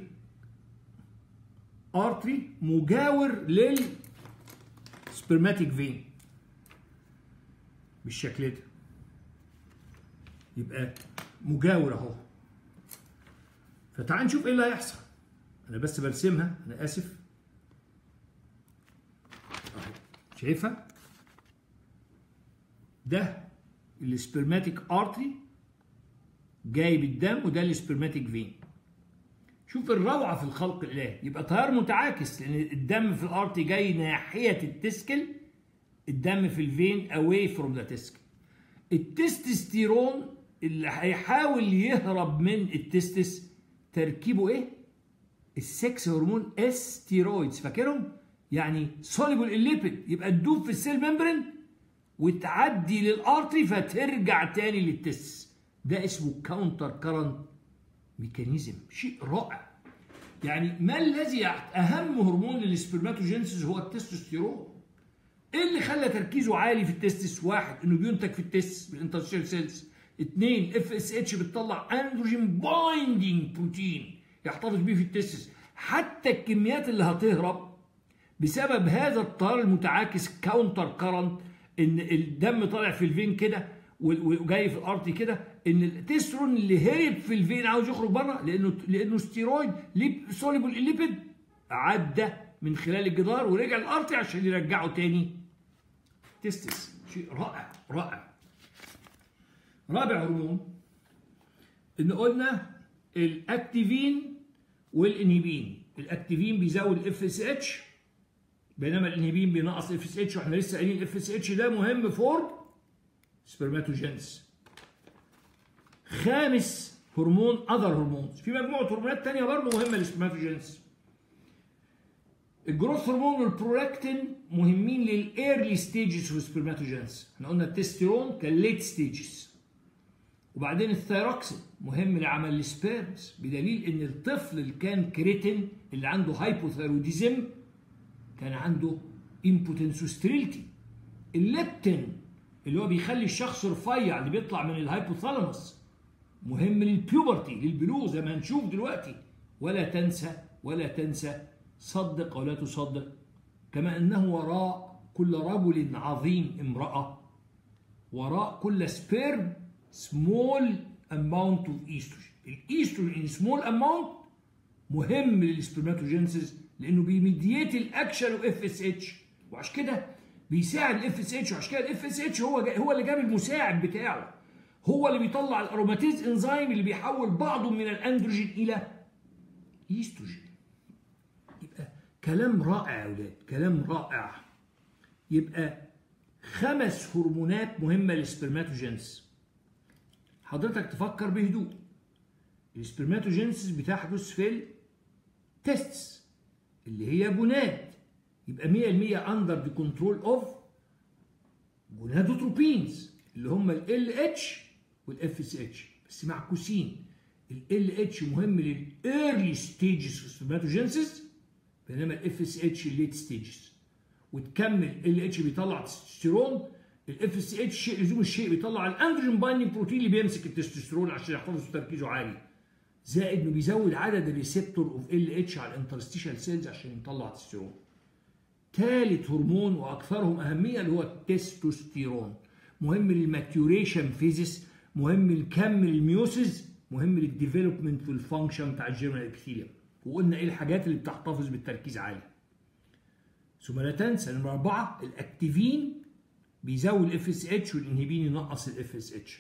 artery مجاور لل spermatic vein بالشكل ده. يبقى مجاور أهو. فتعال نشوف إيه اللي هيحصل. أنا بس برسمها أنا آسف. شايفها؟ ده ال spermatic artery جاي بالدم وده ال spermatic vein شوف الروعة في الخلق الالهي يبقى تيار متعاكس لأن الدم في ال artery جاي ناحية ال testicle الدم في ال vein away from the testicle التستوستيرون اللي هيحاول يهرب من ال testis تركيبه إيه؟ ال sex hormone steroids فاكرهم؟ يعني soluble in lipid يبقى تدوب في ال cell membrane وتعدي لل artery فترجع تاني لل testis. ده اسمه counter current mechanism شيء رائع. يعني ما الذي أهم هرمون لل spermatogenesis هو التستوستيرون؟ إيه اللي خلى تركيزه عالي في ال testis؟ واحد إنه بينتج في ال testis بال interstitial cells. اثنين FSH بتطلع androgen binding protein يحتفظ بيه في ال testis حتى الكميات اللي هتهرب بسبب هذا التيار المتعاكس counter current إن الدم طالع في ال vein كده وجاي في ال artery كده إن التسترون اللي هرب في ال vein عاوز يخرج بره لأنه لأنه steroid soluble in lipid عدى من خلال الجدار ورجع ال artery عشان يرجعه تاني. testis شيء رائع رائع. رابع هرمون إن قلنا ال activin وال inhibin ال activin بيزود ال FSH بينما ال inhibin بينقص FSH وإحنا لسه قايلين ال FSH ده مهم for spermatogenesis خامس هرمون other hormones في مجموعة هرمونات ثانية برضه مهمة لل spermatogenesis ال growth hormone والبرولاكتين مهمين لل early stages في ال spermatogenesis إحنا قلنا التستيرون كان late stages وبعدين الثيروكسين مهم لعمل ال sperms بدليل إن الطفل اللي كان cretin اللي عنده hypothyroidism كان عنده impotence و sterility الليبتين اللي هو بيخلي الشخص رفيع اللي بيطلع من ال hypothalamus مهم لل puberty للبلوغ زي ما هنشوف دلوقتي. ولا تنسى ولا تنسى صدق ولا تصدق كما أنه وراء كل رجل عظيم امرأة وراء كل sperm small amount of estrogen ال estrogen small amount مهم لل spermatogenesis لأنه بي mediate ال action of FSH وعشان كده بيساعد ال FSH وعشان كده ال FSH هو هو اللي جاب المساعد بتاعه. هو اللي بيطلع ال aromatase enzyme اللي بيحول بعضه من الأندروجين إلى ايستروجين يبقى كلام رائع يا أولاد كلام رائع. يبقى خمس هرمونات مهمة لل spermatogenesis. حضرتك تفكر بهدوء. ال spermatogenesis بتحدث في ال testis اللي هي gonad يبقى 100% under the control of gonadotropins اللي هم LH وال FSH بس معكوسين LH مهم لل early stages في ال spermatogenesis بينما ال FSH ال late stages وتكمل LH بيطلع testosterone ال FSH شيء لزوم الشيء بيطلع ال androgen binding protein اللي بيمسك التستوستيرون عشان يحتفظ تركيزه عالي. زائد إنه بيزود عدد ال receptor of LH على ال interstitial cells عشان يطلع تستوستيرون. ثالث هرمون وأكثرهم أهمية اللي هو التستوستيرون مهم للماتيوريشن فيزيس مهم لكم الميوسيس مهم للديفلوبمنت والفانكشن بتاع الجيرمال ابيثيليوم وقلنا إيه الحاجات اللي بتحتفظ بالتركيز عالي. ثم لا تنسى نمرة أربعة ال activin بيزود ال FSH وال inhibin ينقص ال FSH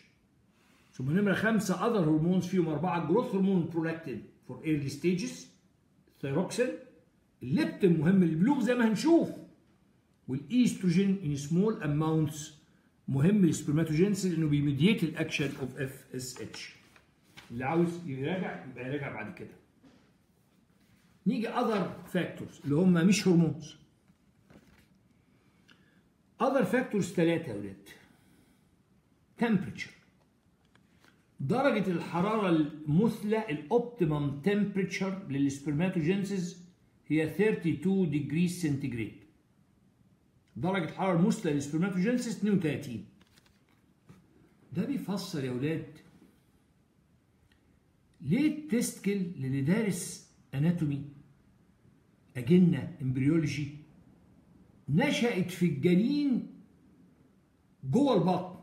ثم نمرة خمسة other hormones فيهم أربعة growth hormone prolactin for early stages thyroxine ال leptin مهم للبلوغ زي ما هنشوف وال estrogen in small amounts مهم لل spermatogenesis لأنه بي mediate ال action of FSH اللي عاوز يراجع يبقى يراجع بعد كده. نيجي other factors اللي هم مش hormones other factors ثلاثة يا ولاد. Temperature. درجة الحرارة المثلى ال optimum temperature لل spermatogenesis هي 32 degree centigrade درجة الحرارة المثلى لل spermatogenesis 32 ده بيفسر يا ولاد ليه ال testicle اللي دارس anatomy أجنة embryology نشأت في الجنين جوه البطن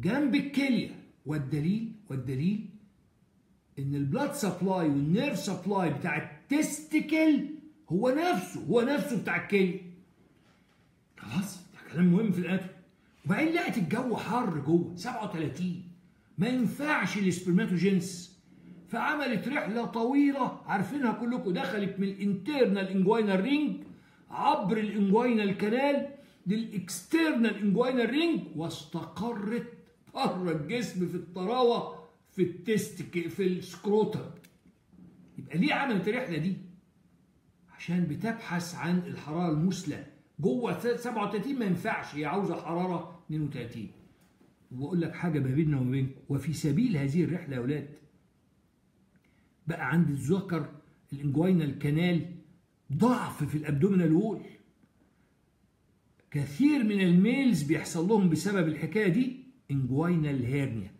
جنب الكلية. والدليل والدليل إن ال blood supply وال nerve supply بتاع ال testicle هو نفسه هو نفسه بتاع الكلية. خلاص ده كلام مهم في ال anatomy وبعدين لقت الجو حر جوه 37 ما ينفعش ال spermatogenesis. فعملت رحلة طويلة عارفينها كلكم دخلت من ال internal inguinal ring عبر ال inguinal canal لل external inguinal ring واستقرت بره الجسم في الطراوة في ال testis في ال scrotum. يبقى ليه عملت الرحلة دي؟ عشان بتبحث عن الحرارة المثلى. جوه 37 ما ينفعش هي عاوزة حرارة 32 واقول لك حاجة ما بيننا وما بينكم. وفي سبيل هذه الرحلة يا أولاد بقى عند الذكر ال inguinal canal ضعف في ال abdominal wall. كثير من ال males بيحصل لهم بسبب الحكاية دي inguinal hernia.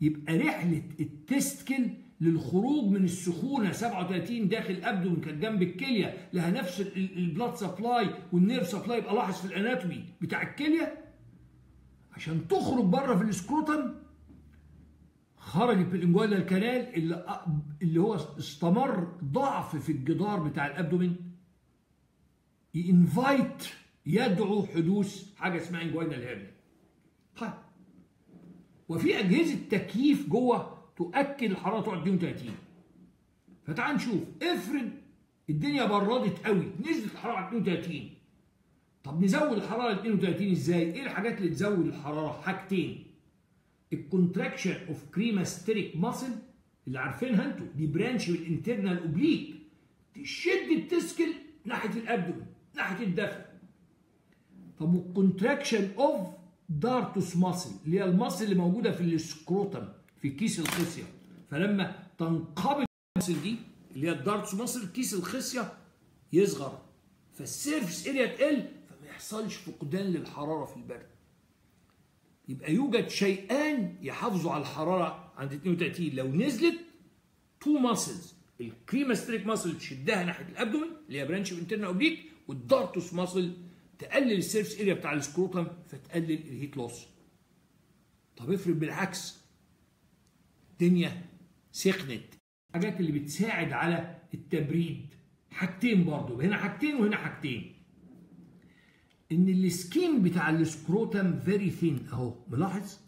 يبقى رحلة ال testicle للخروج من السخونة 37 داخل abdomen كانت جنب الكلية لها نفس ال blood supply وال nerve supply يبقى لاحظ في ال anatomy بتاع الكلية. عشان تخرج بره في ال scrotum خرجت بال inguinal canal اللي اللي هو استمر ضعف في الجدار بتاع ال abdomen. ينفايت يدعو حدوث حاجة اسمها inguinal hernia طيب. وفي أجهزة تكييف جوه تؤكد الحرارة تقعد 32 فتعال نشوف. افرض الدنيا بردت قوي نزلت الحرارة على 32 طب نزود الحرارة ل 32 إزاي؟ إيه الحاجات اللي تزود الحرارة؟ حاجتين. ال contraction of cremasteric muscle اللي عارفينها أنتوا دي branch من ال internal oblique تشد ال testicle ناحية ال abdomen ناحيه الدفع. طب وال contraction of dartos muscle اللي هي ال muscle اللي موجودة في ال scrotum في كيس الخصية. فلما تنقبض ال muscle دي اللي هي ال dartos muscle كيس الخصية يصغر. فال surface area تقل فما يحصلش فقدان للحرارة في البرد. يبقى يوجد شيئان يحافظوا على الحرارة عند 32 لو نزلت two muscles ال cremasteric muscle تشدها ناحية ال abdomen اللي هي branch internal oblique وال dartos muscle تقلل ال surface area بتاع ال scrotum فتقلل ال heat loss طب افرض بالعكس الدنيا سخنت. الحاجات اللي بتساعد على التبريد حاجتين برضو هنا حاجتين وهنا حاجتين. إن ال skin بتاع ال scrotum very thin أهو ملاحظ؟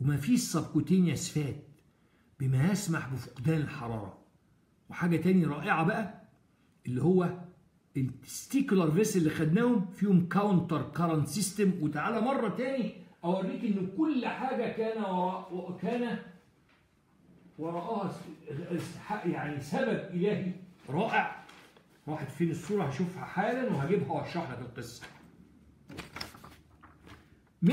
وما فيش subcutaneous fat بما يسمح بفقدان الحرارة. وحاجة تاني رائعة بقى اللي هو ال testicular vessels اللي خدناهم فيهم counter current system وتعالى مرة تاني أوريك إن كل حاجة كان وراء كان وراءها يعني سبب إلهي رائع. راحت فين الصورة؟ هشوفها حالا وهجيبها وأشرح لك القصة. 100%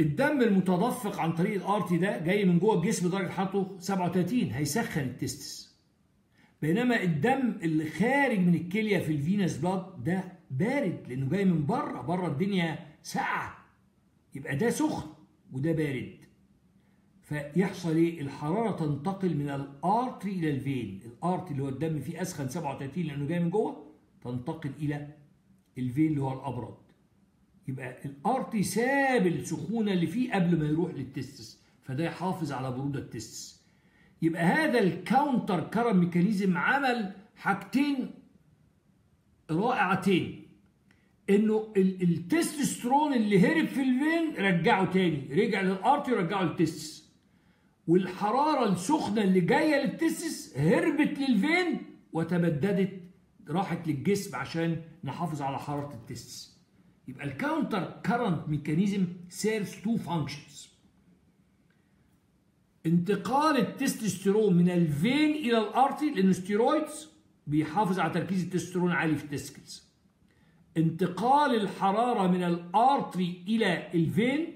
الدم المتدفق عن طريق ال artery ده جاي من جوه الجسم درجه حرارته 37 هيسخن ال testis. بينما الدم اللي خارج من الكلية في ال venous blood ده بارد لأنه جاي من بره بره الدنيا ساقعة. يبقى ده سخن وده بارد. فيحصل إيه؟ الحرارة تنتقل من ال artery إلى ال vein. ال artery اللي هو الدم فيه أسخن 37 لأنه جاي من جوه تنتقل إلى ال vein اللي هو الأبرد. يبقى ال artery ساب السخونة اللي فيه قبل ما يروح لل testis فده يحافظ على برودة ال testis. يبقى هذا ال counter current mechanism عمل حاجتين رائعتين. إنه التستوستيرون اللي هرب في ال vein رجعه تاني رجع لل artery ورجعه لل testis والحرارة السخنة اللي جاية لل testis هربت لل vein وتبددت راحت للجسم عشان نحافظ على حرارة ال testis يبقى ال counter current mechanism serves two functions انتقال التستوستيرون من ال vein إلى ال artery لأن ال steroids بيحافظ على تركيز التستوستيرون عالي في ال testicles انتقال الحرارة من ال artery إلى ال vein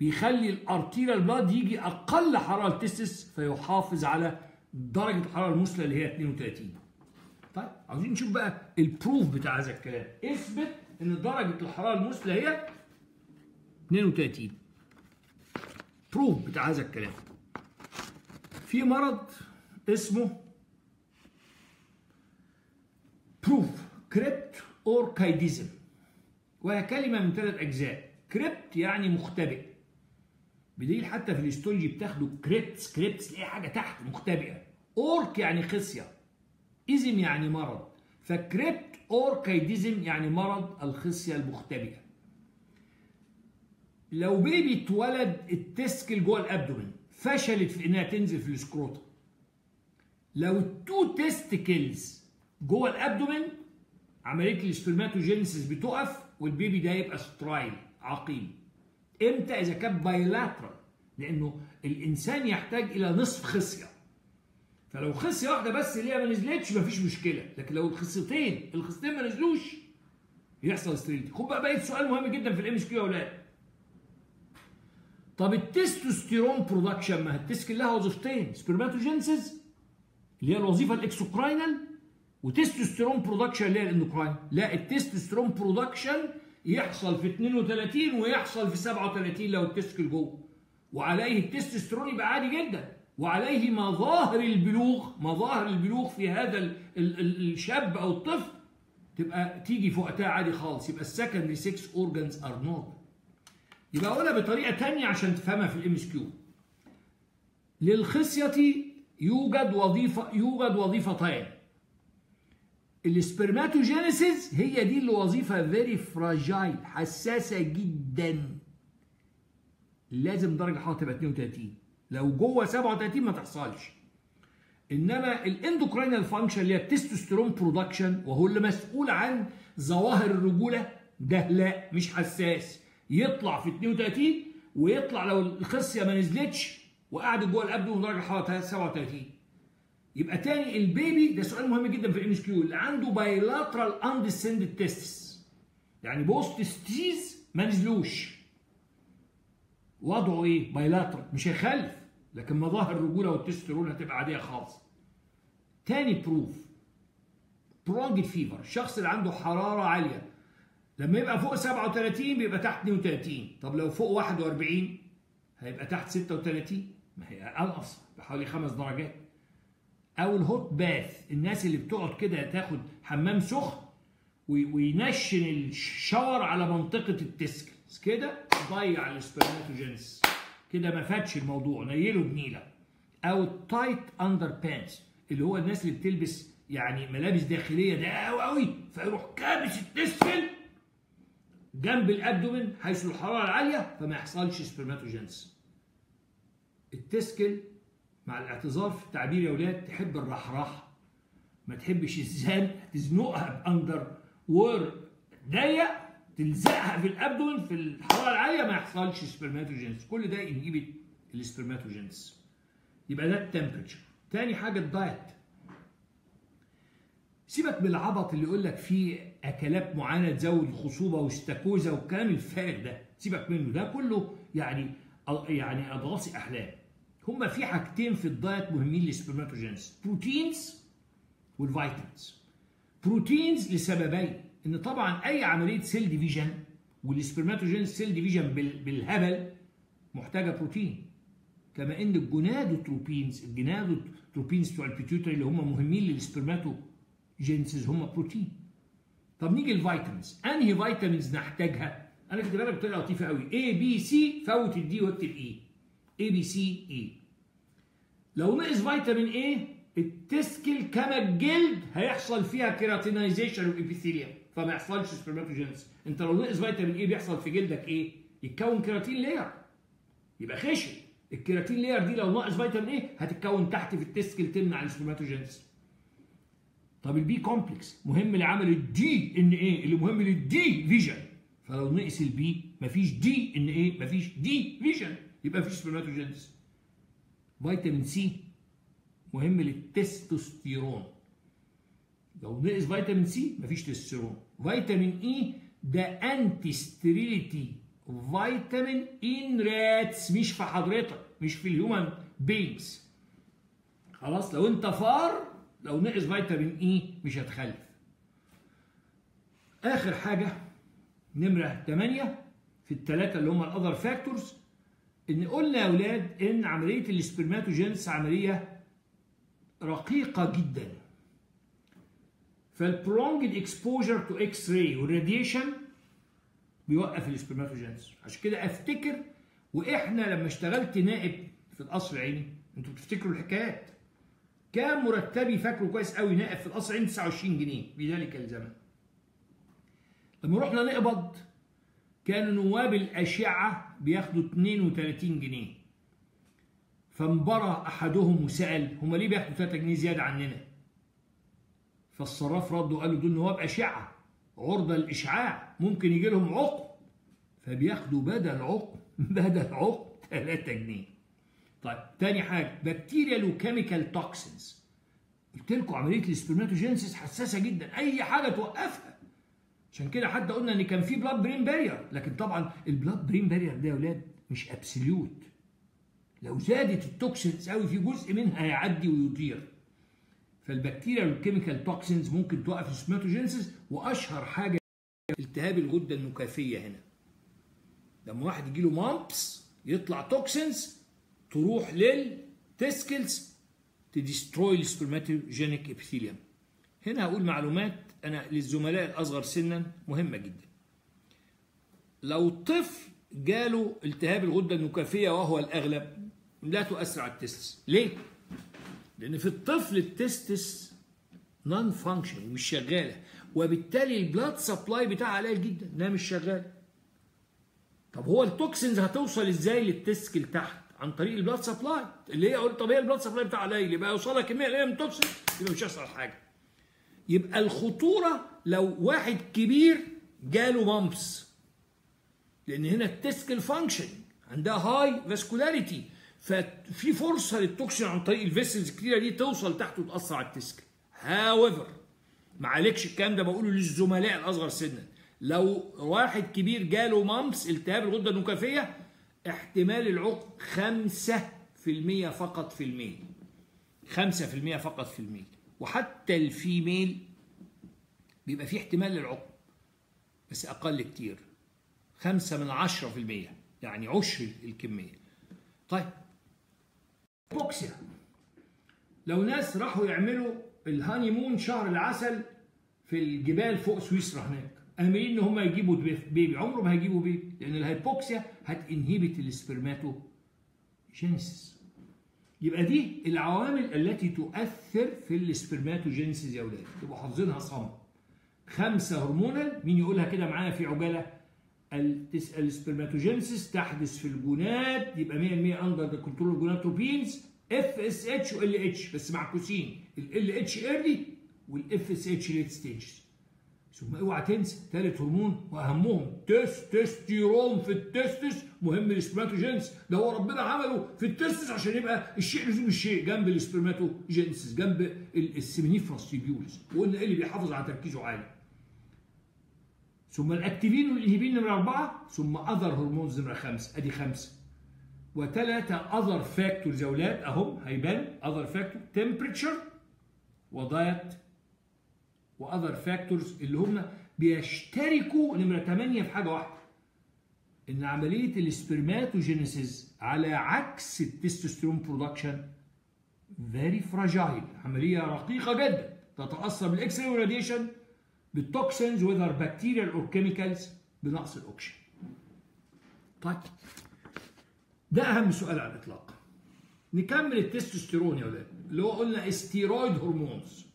بيخلي ال arterial blood يجي أقل حرارة ال testis فيحافظ على درجة الحرارة المثلى اللي هي 32 طيب عاوزين نشوف بقى ال proof بتاع هذا الكلام. اثبت إن درجة الحرارة المثلى هي 32 proof بتاع هذا الكلام. في مرض اسمه proof cryptorchidism وهي كلمة من ثلاث أجزاء. crypt يعني مختبئ. بدليل حتى في ال histology بتاخدوا crypt crypt تلاقي حاجة تحت مختبئة. orch يعني خصية. ism يعني مرض. ف cryptorchidism يعني مرض الخصية المختبئة. لو baby اتولد ال testicle جوه ال abdomen فشلت في إنها تنزل في ال scrotum لو ال two testicles جوه ال abdomen عملية ال spermatogenesis بتقف وال baby ده يبقى sterile عقيم. إمتى؟ إذا كان bilateral لأنه الإنسان يحتاج إلى نصف خصية. فلو خصية واحدة بس اللي هي ما نزلتش مفيش مشكلة. لكن لو الخصيتين الخصيتين ما نزلوش يحصل sterility خد بقى بقيت سؤال مهم جدا في ال MCQ يا أولاد. طب ال testosterone production ما ال testicle لها وظيفتين سبرماتوجينسيس اللي هي الوظيفه ال exocrinal و testosterone production اللي هي ال endocrine لا ال testosterone production يحصل في 32 ويحصل في 37 لو ال testicle جوه وعليه التستوستيرون يبقى عادي جدا وعليه مظاهر البلوغ مظاهر البلوغ في هذا ال ال ال الشاب أو الطفل تبقى تيجي في وقتها عادي خالص يبقى ال secondary sex organs are normal يبقى اقولها بطريقة ثانية عشان تفهمها في ال MCQ. للخصية يوجد وظيفه يوجد وظيفتين. ال spermatogenesis هي دي اللي وظيفه very fragile حساسة جدا. لازم درجة حرارة تبقى 32 لو جوه 37 ما تحصلش. إنما ال endocrinal function اللي هي ال testosterone production وهو اللي مسؤول عن ظواهر الرجولة ده لا مش حساس. يطلع في 32 ويطلع لو الخصية ما نزلتش وقعدت جوه ال abdomen درجة حراره 37 يبقى تاني ال baby ده سؤال مهم جدا في ال MCQ اللي عنده bilateral undescended testis يعني both testes ما نزلوش وضعه إيه؟ bilateral مش هيخلف لكن مظاهر الرجولة والتستيرون هتبقى عادية خالص. تاني proof prolonged fever الشخص اللي عنده حرارة عالية لما يبقى فوق 37 بيبقى تحت 32 طب لو فوق 41 هيبقى تحت 36 ما هي انقص بحوالي خمس درجات. أو ال hot bath الناس اللي بتقعد كده تاخد حمام سخن وينشن ال shower على منطقة ال testis كده ضيع ال spermatogenesis كده ما فاتش الموضوع نيله بنيلة. أو ال tight underpants اللي هو الناس اللي بتلبس يعني ملابس داخلية ده قوي قوي فيروح كابس ال testicle جنب ال abdomen حيث الحرارة العالية فما يحصلش spermatogenesis ال testicle مع الاعتذار في التعبير يا ولاد تحب الرحراحه ما تحبش الزنق تزنقها ب underwear ضيق تلزقها في ال abdomen في الحرارة العالية ما يحصلش spermatogenesis كل ده ي inhibit ال spermatogenesis يبقى ده ال temperature تاني حاجة ال diet. سيبك من العبط اللي يقول لك فيه اكلات معينه تزود الخصوبة واستاكوزا والكلام الفارغ ده. سيبك منه. ده كله يعني يعني أضغاث أحلام. هما في حاجتين في ال diet مهمين لل spermatogenesis proteins وال vitamins. proteins لسببين. إن طبعا أي عملية cell division وال spermatogenesis cell division بالهبل محتاجة بروتين. كما إن ال gonadotropins ال gonadotropins بتوع ال pituitary اللي هم مهمين لل spermatogenesis هم بروتين. طب نيجي ال vitamins. انهي vitamins نحتاجها؟ أنا كاتبها لك بطريقة لطيفة قوي. A B C فوت ال D واكتب E A B C E لو نقص فيتامين A ال testicle كما الجلد هيحصل فيها keratinization وال epithelium فما يحصلش spermatogenesis انت لو نقص فيتامين A بيحصل في جلدك إيه؟ يتكون keratin layer يبقى خشن ال keratin layer دي لو ناقص فيتامين A هتتكون تحت في ال testicle تمنع ال spermatogenesis طب ال B complex مهم لعمل ال DNA اللي مهم لل division فلو نقص ال B مفيش DNA مفيش division يبقى مفيش spermatogenesis فيتامين C مهم للتستوستيرون. لو نقص فيتامين C مفيش تستوستيرون. فيتامين E ده anti-sterility vitamin in rats مش في حضرتك مش في ال human beings خلاص لو انت فار لو نقص فيتامين E مش هتخلف آخر حاجة نمرة 8 في الثلاثه اللي هم ال other factors إن قلنا يا أولاد إن عملية ال spermatogenesis عملية رقيقة جدا. فال prolonged exposure to X-ray وال radiation بيوقف ال spermatogenesis عشان كده أفتكر وإحنا لما اشتغلت نائب في القصر العيني أنتوا بتفتكروا الحكايات. كان مرتبي فاكره كويس قوي نائب في القصر العيني 29 جنيه؟ في ذلك الزمن. لما رحنا نقبض كانوا نواب الأشعة بياخدوا 32 جنيه. فانبرى أحدهم وسأل هم ليه بياخدوا 3 جنيه زيادة عننا؟ فالصراف ردوا قالوا دول نواب أشعة عرضة للإشعاع ممكن يجي لهم عقم. فبياخدوا بدل عقم بدل عقم 3 جنيه. طيب تاني حاجة bacterial و chemical toxins قلت لكم عملية ال spermatogenesis حساسة جدا أي حاجة توقفها. عشان كده حتى قلنا إن كان في blood brain barrier لكن طبعا ال blood brain barrier ده يا ولاد مش absolute لو زادت ال toxins قوي في جزء منها هيعدي ويطير. فالبكتيريا وال chemical toxins ممكن توقف ال spermatogenesis وأشهر حاجة التهاب الغدة النكافية هنا. لما واحد يجي له mumps يطلع toxins تروح لل testicles ت destroy ال spermatogenic epithelium. هنا هقول معلومات أنا للزملاء الأصغر سنا مهمة جدا. لو طفل جاله التهاب الغدة النكافيه وهو الأغلب لا تؤثر على ال testis. ليه؟ لأن في الطفل ال testis non-function مش شغالة وبالتالي ال blood supply بتاعها قليل جدا انها مش شغاله طب هو ال toxins هتوصل إزاي لل testicle تحت؟ عن طريق ال blood supply اللي هي طب هي ال blood supply بتاعها قليل يبقى يوصلها كميه قليله من ال toxin يبقى مش هيحصل حاجة. يبقى الخطورة لو واحد كبير جاله mumps لأن هنا ال testicle function عندها high vascularity ففي فرصة لل toxin عن طريق ال vessels الكتيرة دي توصل تحت وتأثر على ال testicle however معلكش الكلام ده بقوله للزملاء الأصغر سنا. لو واحد كبير جاله mumps التهاب الغدة النكافيه احتمال العقم 5% فقط في ال male. 5% فقط في ال male. وحتى ال female بيبقى فيه احتمال للعقم بس أقل كتير. 5 من 10% يعني عشر الكمية. طيب. poxia. لو ناس راحوا يعملوا ال honeymoon شهر العسل في الجبال فوق سويسرا هناك آمرين إن هم يجيبوا baby. عمره ما هيجيبوا baby لأن ال hypoxia هت inhibit ال spermatogenesis. يبقى دي العوامل التي تؤثر في ال spermatogenesis يا أولاد تبقوا حافظينها صم. خمسة hormonal مين يقولها كده معايا في عجالة؟ ال spermatogenesis تحدث في ال gonads يبقى 100% under the control ال gonadotropins FSH و LH بس معكوسين LH early وال FSH late stages ثم اوعى تنسى ثالث هرمون واهمهم تستوستيرون في ال testis مهم ال spermatogenesis. ده هو ربنا عمله في ال testis عشان يبقى الشيء لزوم الشيء جنب ال spermatogenesis جنب ال seminiferous tubules. وقلنا إيه اللي بيحافظ على تركيزه عالي؟ ثم ال activin وال inhibin نمرة أربعة ثم other hormones نمرة خمسة. أدي خمسة. وثلاثه other factors يا أولاد أهم هيبان other factor temperature و diet و other factors اللي هم بيشتركوا نمرة 8 في حاجة واحدة إن عملية ال spermatogenesis على عكس ال testosterone production very fragile عملية رقيقة جدا تتأثر بال X-ray radiation بال toxins whether bacterial or chemicals بنقص الاكسجين طيب ده أهم سؤال على الإطلاق. نكمل التستوستيرون يا ولاد اللي هو قلنا steroid hormones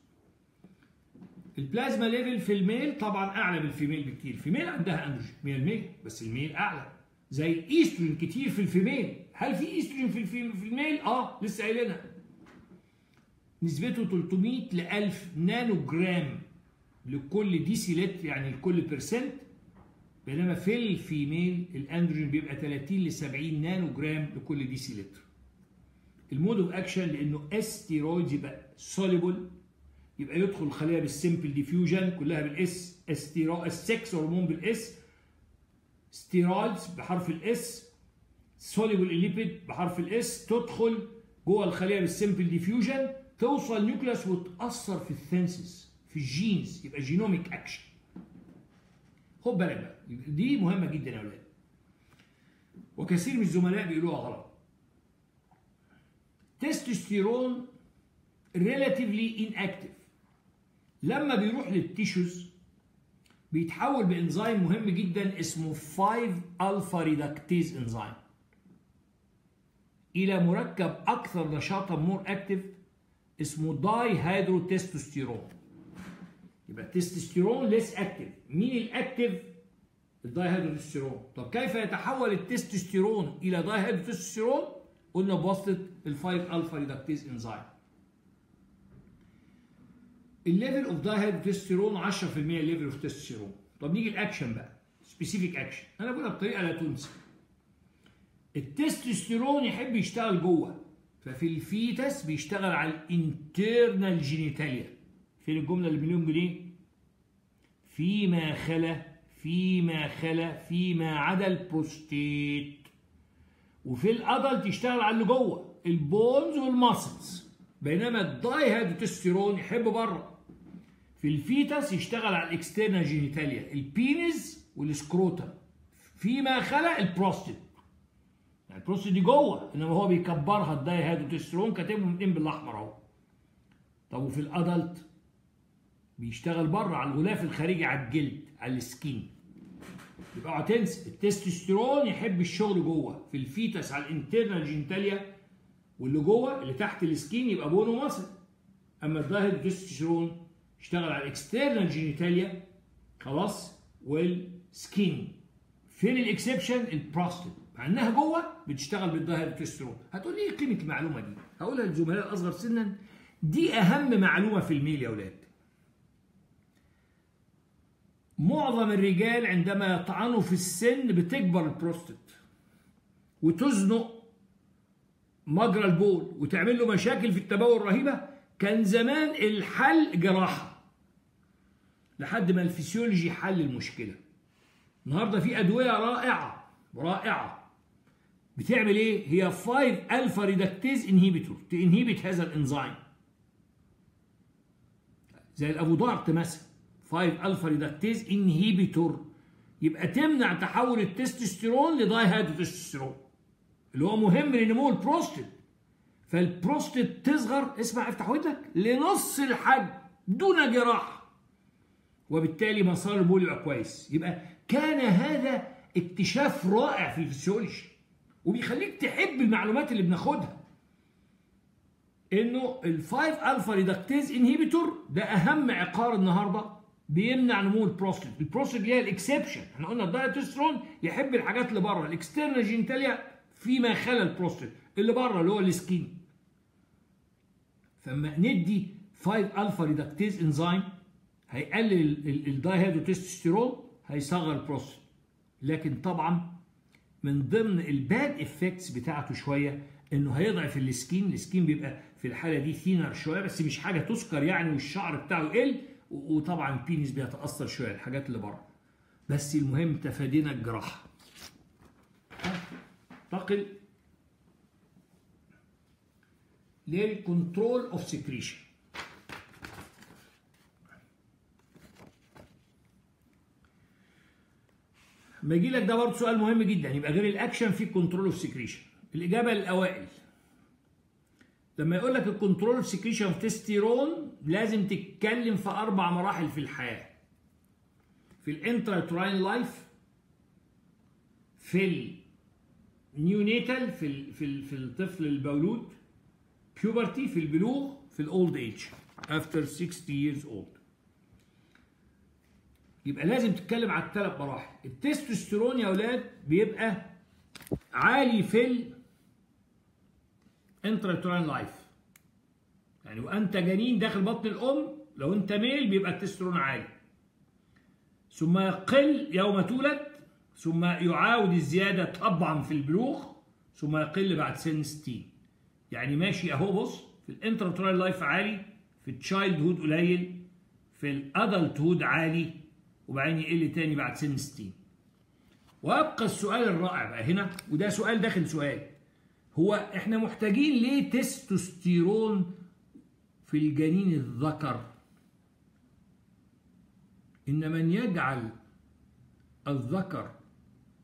ال plasma level في ال male طبعا أعلى من ال female بكتير. ال female عندها اندروجين 100% بس ال male أعلى. زي الايستروجين كتير في ال female هل في ايستروجين في. في ال male؟ آه لسه قايلينها نسبته 300 ل 1000 نانو جرام لكل ديسي لتر يعني لكل percent بينما في ال female ال androgen بيبقى 30 ل 70 نانو جرام لكل ديسي لتر ال mode of action لأنه استيرويد يبقى soluble يبقى يدخل الخليه بال simple diffusion كلها بال S steroid ال sex hormone بال S steroids بحرف ال S soluble ال lipid بحرف ال S تدخل جوه الخلية بال simple diffusion توصل ال nucleus وتأثر في ال synthesis في ال genes يبقى genomic action خد بالك بقى دي مهمة جدا يا أولاد. وكثير من الزملاء بيقولوها غلط. testosterone relatively inactive. لما بيروح لل tissues بيتحول بإنزيم مهم جدا اسمه 5 alpha reductase enzyme إلى مركب أكثر نشاطا more active اسمه داي هيدرو تستوستيرون يبقى التستوستيرون less active مين ال active الداي هيدرو تستوستيرون طب كيف يتحول التستوستيرون إلى داي هيدرو تستوستيرون قلنا بواسطة ال 5 alpha reductase enzyme ال level of dihydrotestosterone 10% level of testosterone طب نيجي الاكشن بقى specific action أنا بقولها بطريقة لا تنسى. التستوستيرون يحب يشتغل جوه. ففي ال fetus بيشتغل على ال internal genitalia. فين الجملة اللي مليون جنيه؟ فيما خلا فيما خلا فيما عدا البروستيت. وفي ال adult يشتغل على اللي جوه ال bones وال muscles بينما الدايهيدروتستيرون يحب بره. في ال fetus يشتغل على ال external genitalia ال penis وال scrotum فيما خلق البروستيت. يعني البروستات دي جوه إنما هو بيكبرها الداي هيدروتستوستيرون كاتبهم اتنين بالأحمر أهو. طب وفي ال adult؟ بيشتغل بره على الغلاف الخارجي على الجلد على ال skin. يبقى اوعى تنسى التستوستيرون يحب الشغل جوه. في ال fetus على ال internal genitalia واللي جوه اللي تحت ال skin يبقى bone و muscle أما الدايهيدروتستيرون يشتغل على ال external genitalia خلاص وال skin. فين ال exception البروستات. مع إنها جوه بتشتغل بالدايهيدروتستيرون هتقول لي إيه قيمة المعلومة دي؟ هقولها للزملاء الأصغر سنا. دي أهم معلومة في ال male يا أولاد. معظم الرجال عندما يطعنوا في السن بتكبر البروستات وتزنق مجرى البول وتعمل له مشاكل في التبول رهيبة كان زمان الحل جراحة. لحد ما الفسيولوجي حل المشكلة. النهارده في أدوية رائعة رائعة. بتعمل إيه؟ هي 5 alpha reductase inhibitor ت inhibit هذا الإنزيم. زي ال Avodart مثلا 5 alpha reductase inhibitor يبقى تمنع تحول التستوستيرون لدايهيدروتستيرون اللي هو مهم لنمو البروستات فالبروستات تصغر اسمع افتح ودنك لنص الحجم دون جراحة. وبالتالي مسار البول يبقى كويس. يبقى كان هذا اكتشاف رائع في الفسيولوجي وبيخليك تحب المعلومات اللي بناخدها. إنه ال5 alpha reductase inhibitor ده أهم عقار النهارده بيمنع نمو البروستات البروستات اللي هي ال exception إحنا قلنا الدايهيدروتستيرون يحب الحاجات اللي بره ال external genitalia فيما خلا البروستات اللي بره اللي هو ال skin. فما ندي 5 alpha reductase enzyme هيقلل الدايهيدروتستيرون هيصغر البروستات لكن طبعا من ضمن ال bad effects بتاعته شوية إنه هيضعف ال skin. ال skin بيبقى في الحالة دي thinner شوية بس مش حاجة تذكر يعني والشعر بتاعه يقل وطبعا ال penis بيتأثر شوية الحاجات اللي بره. بس المهم تفادينا الجراحة. انتقل لل control of secretion لما يجي لك ده برضه سؤال مهم جدا يبقى غير الأكشن في control of secretion الإجابة الأوائل. لما يقول لك ال control of secretion تستوستيرون لازم تتكلم في أربع مراحل في الحياة. في ال intrauterine life في ال neonatal في في في الطفل المولود puberty في البلوغ في ال old age after 60 years old. يبقى لازم تتكلم على الثلاث مراحل. التستوستيرون يا أولاد بيبقى عالي في ال intrauterine life يعني وأنت جنين داخل بطن الأم لو أنت male بيبقى التستوستيرون عالي. ثم يقل يوم تولد ثم يعاود الزيادة طبعا في البلوغ ثم يقل بعد سن 60 يعني ماشي أهو بص في ال intrauterine life عالي في ال childhood قليل في ال adulthood عالي وبعدين يقل تاني بعد سن 60 وأبقى السؤال الرائع بقى هنا وده سؤال داخل سؤال. هو إحنا محتاجين ليه تستوستيرون في الجنين الذكر؟ إن من يجعل الذكر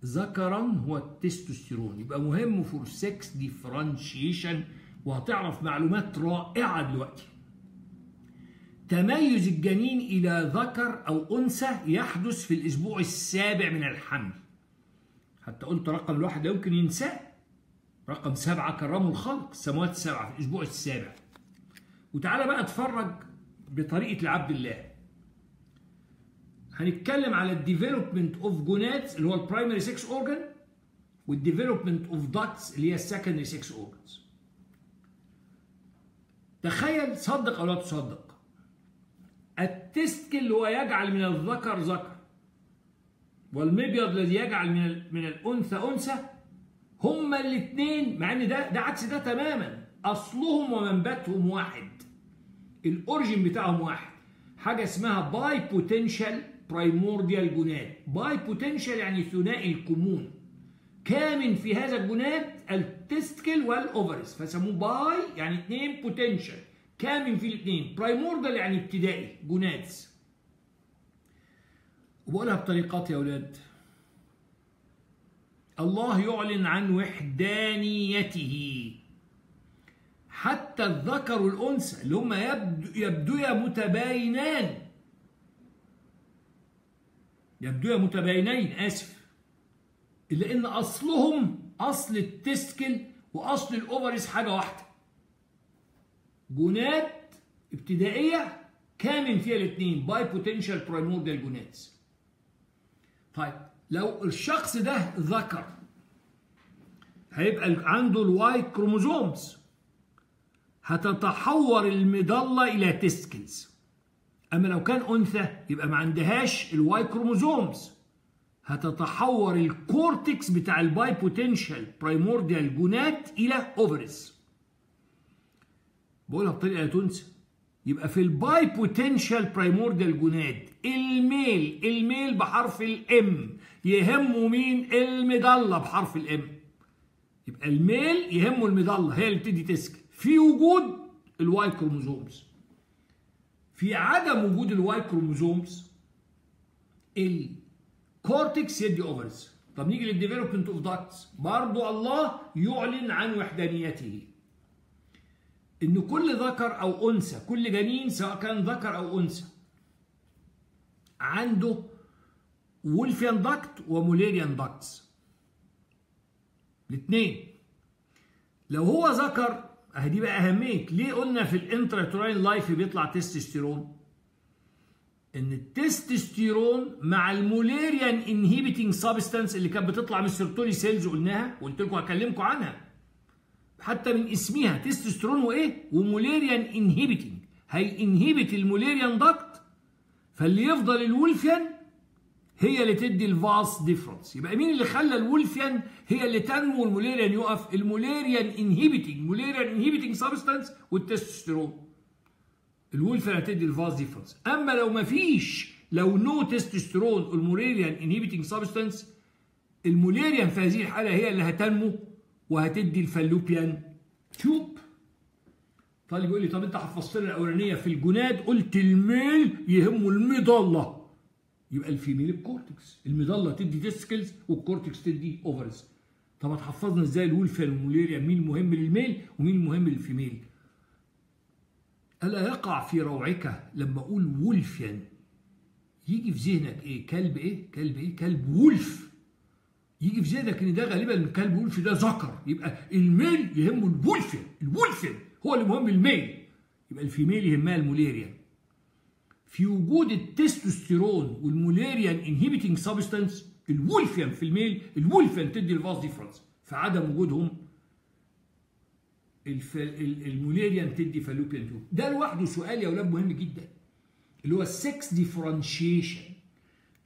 ذكرا هو التستوستيرون. يبقى مهم for sex differentiation وهتعرف معلومات رائعة دلوقتي. تميز الجنين إلى ذكر أو أنثى يحدث في الأسبوع السابع من الحمل. حتى قلت رقم الواحد لا يمكن ينساه. رقم سبعة كرموا الخلق السماوات السبعة في الأسبوع السابع. وتعالى بقى اتفرج بطريقة لعبد الله. هنتكلم على ال development of gonads اللي هو ال primary sex organ وال development of ducts اللي هي ال secondary sex organs تخيل صدق أو لا تصدق. ال testicle هو يجعل من الذكر ذكر. والمبيض الذي يجعل من من الأنثى أنثى. هما الاثنين مع إن ده ده عكس ده تماما. أصلهم ومنبتهم واحد. ال origin بتاعهم واحد. حاجة اسمها bipotential primordial gonad bipotential يعني ثنائي الكمون. كامن في هذا ال gonad ال testicle وال ovaries فسموه bi يعني اثنين potential كامن في الاثنين. primordial يعني ابتدائي. gonads وبقولها بطريقات يا أولاد. الله يعلن عن وحدانيته. حتى الذكر والأنثى اللي هم يبدو يبدويا متباينان. يبدويا متباينين آسف. إلا إن أصلهم أصل التسكل وأصل الأوفريز حاجة واحدة. جونات ابتدائية كامن فيها الاثنين bipotential primordial gonads طيب لو الشخص ده ذكر هيبقى عنده ال Y chromosomes هتتحور ال medulla إلى testicles أما لو كان أنثى يبقى ما عندهاش ال Y chromosomes هتتحور ال cortex بتاع ال bipotential primordial gonad إلى ovaries بقولها بطريقة لا تنسى يبقى في الباي بوتنشال برايمورديال جوناد الميل الميل بحرف الام يهمه مين؟ المضلة بحرف الام يبقى الميل يهمه المضلة هي اللي بتدي testicle في وجود ال Y chromosomes في عدم وجود ال Y chromosomes ال cortex يدي ovaries طب نيجي لل development of ducts برضو الله يعلن عن وحدانيته. إن كل ذكر أو أنثى كل جنين سواء كان ذكر أو أنثى عنده Wolffian duct و Müllerian ducts الاثنين. لو هو ذكر أهي بقى أهمية. ليه قلنا في ال intrauterine life بيطلع تستوستيرون؟ إن التستوستيرون مع ال Müllerian inhibiting substance اللي كانت بتطلع من ال Sertoli cells قلناها وقلت لكم هكلمكم عنها حتى من اسمها تستوستيرون وإيه؟ و Müllerian inhibiting هي inhibit ال Müllerian duct فاللي يفضل ال Wolffian هي اللي تدي ال vas deferens يبقى مين اللي خلى الولفيان هي اللي تنمو والموليريان يقف؟ الموليريان انهيبيتنج موليريان انهيبيتنج سبستانس والتستوستيرون. الولفيان هتدي الفاس ديفرنس أما لو ما فيش لو no testosterone وال Müllerian inhibiting substance ال Müllerian في هذه الحالة هي اللي هتنمو وهتدي ال fallopian tube طالب يقول لي طب أنت حفظت لنا الاولانيه في الجناد؟ قلت الميل يهمه المظله يبقى الفيميل الكورتكس المظلة تدي تسكلز والكورتكس تدي اوفرز طب هتحفظنا إزاي الولفيان والموليريا مين مهم للميل ومين مهم للفيميل؟ ألا يقع في روعك لما أقول Wolffian يجي في ذهنك إيه؟ كلب إيه؟ كلب إيه؟ كلب wolf يجي في ذهنك إن ده غالبا الكلب wolf ده ذكر. يبقى الميل يهمه الولفين الولفين هو اللي مهم الميل يبقى الفيميل يهمها الموليريان في وجود التستوستيرون والموليريان انهيبيتنج سبستانس الولفيان في الميل الولفيان تدي الفاس ديفرنس في عدم وجودهم الف... ال Müllerian تدي fallopian tube ده لوحده سؤال يا أولاد مهم جدا اللي هو ال sex differentiation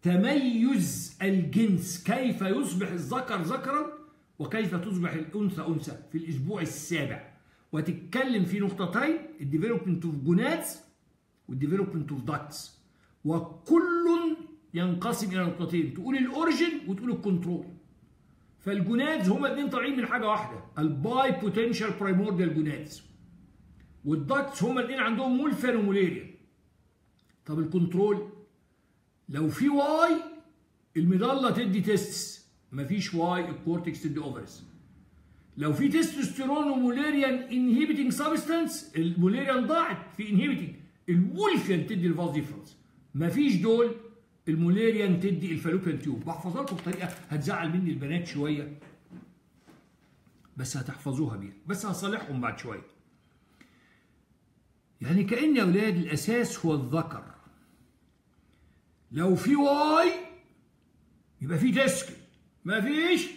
تميز الجنس كيف يصبح الذكر ذكرا وكيف تصبح الأنثى أنثى في الأسبوع السابع. وتتكلم في نقطتين ال development of gonads وال development of ducts وكل ينقسم إلى نقطتين. تقول ال origin وتقول ال control فال gonads هما الاثنين طالعين من حاجة واحدة. ال bipotential primordial gonads وال ducts هما الاثنين عندهم Wolffian و Müllerian طب ال control لو في Y ال medulla تدي testis مفيش Y ال cortex تدي ovaries لو في testosterone و Müllerian inhibiting substance ال Müllerian ضاعت في inhibiting ال Wolffian تدي ال vas deferens مفيش دول ال Müllerian تدي ال fallopian tube. بحفظها لكم بطريقة هتزعل مني البنات شوية. بس هتحفظوها بيها. بس هصالحهم بعد شوية. يعني كأن يا أولاد الأساس هو الذكر. لو في Y يبقى في testicle ما فيش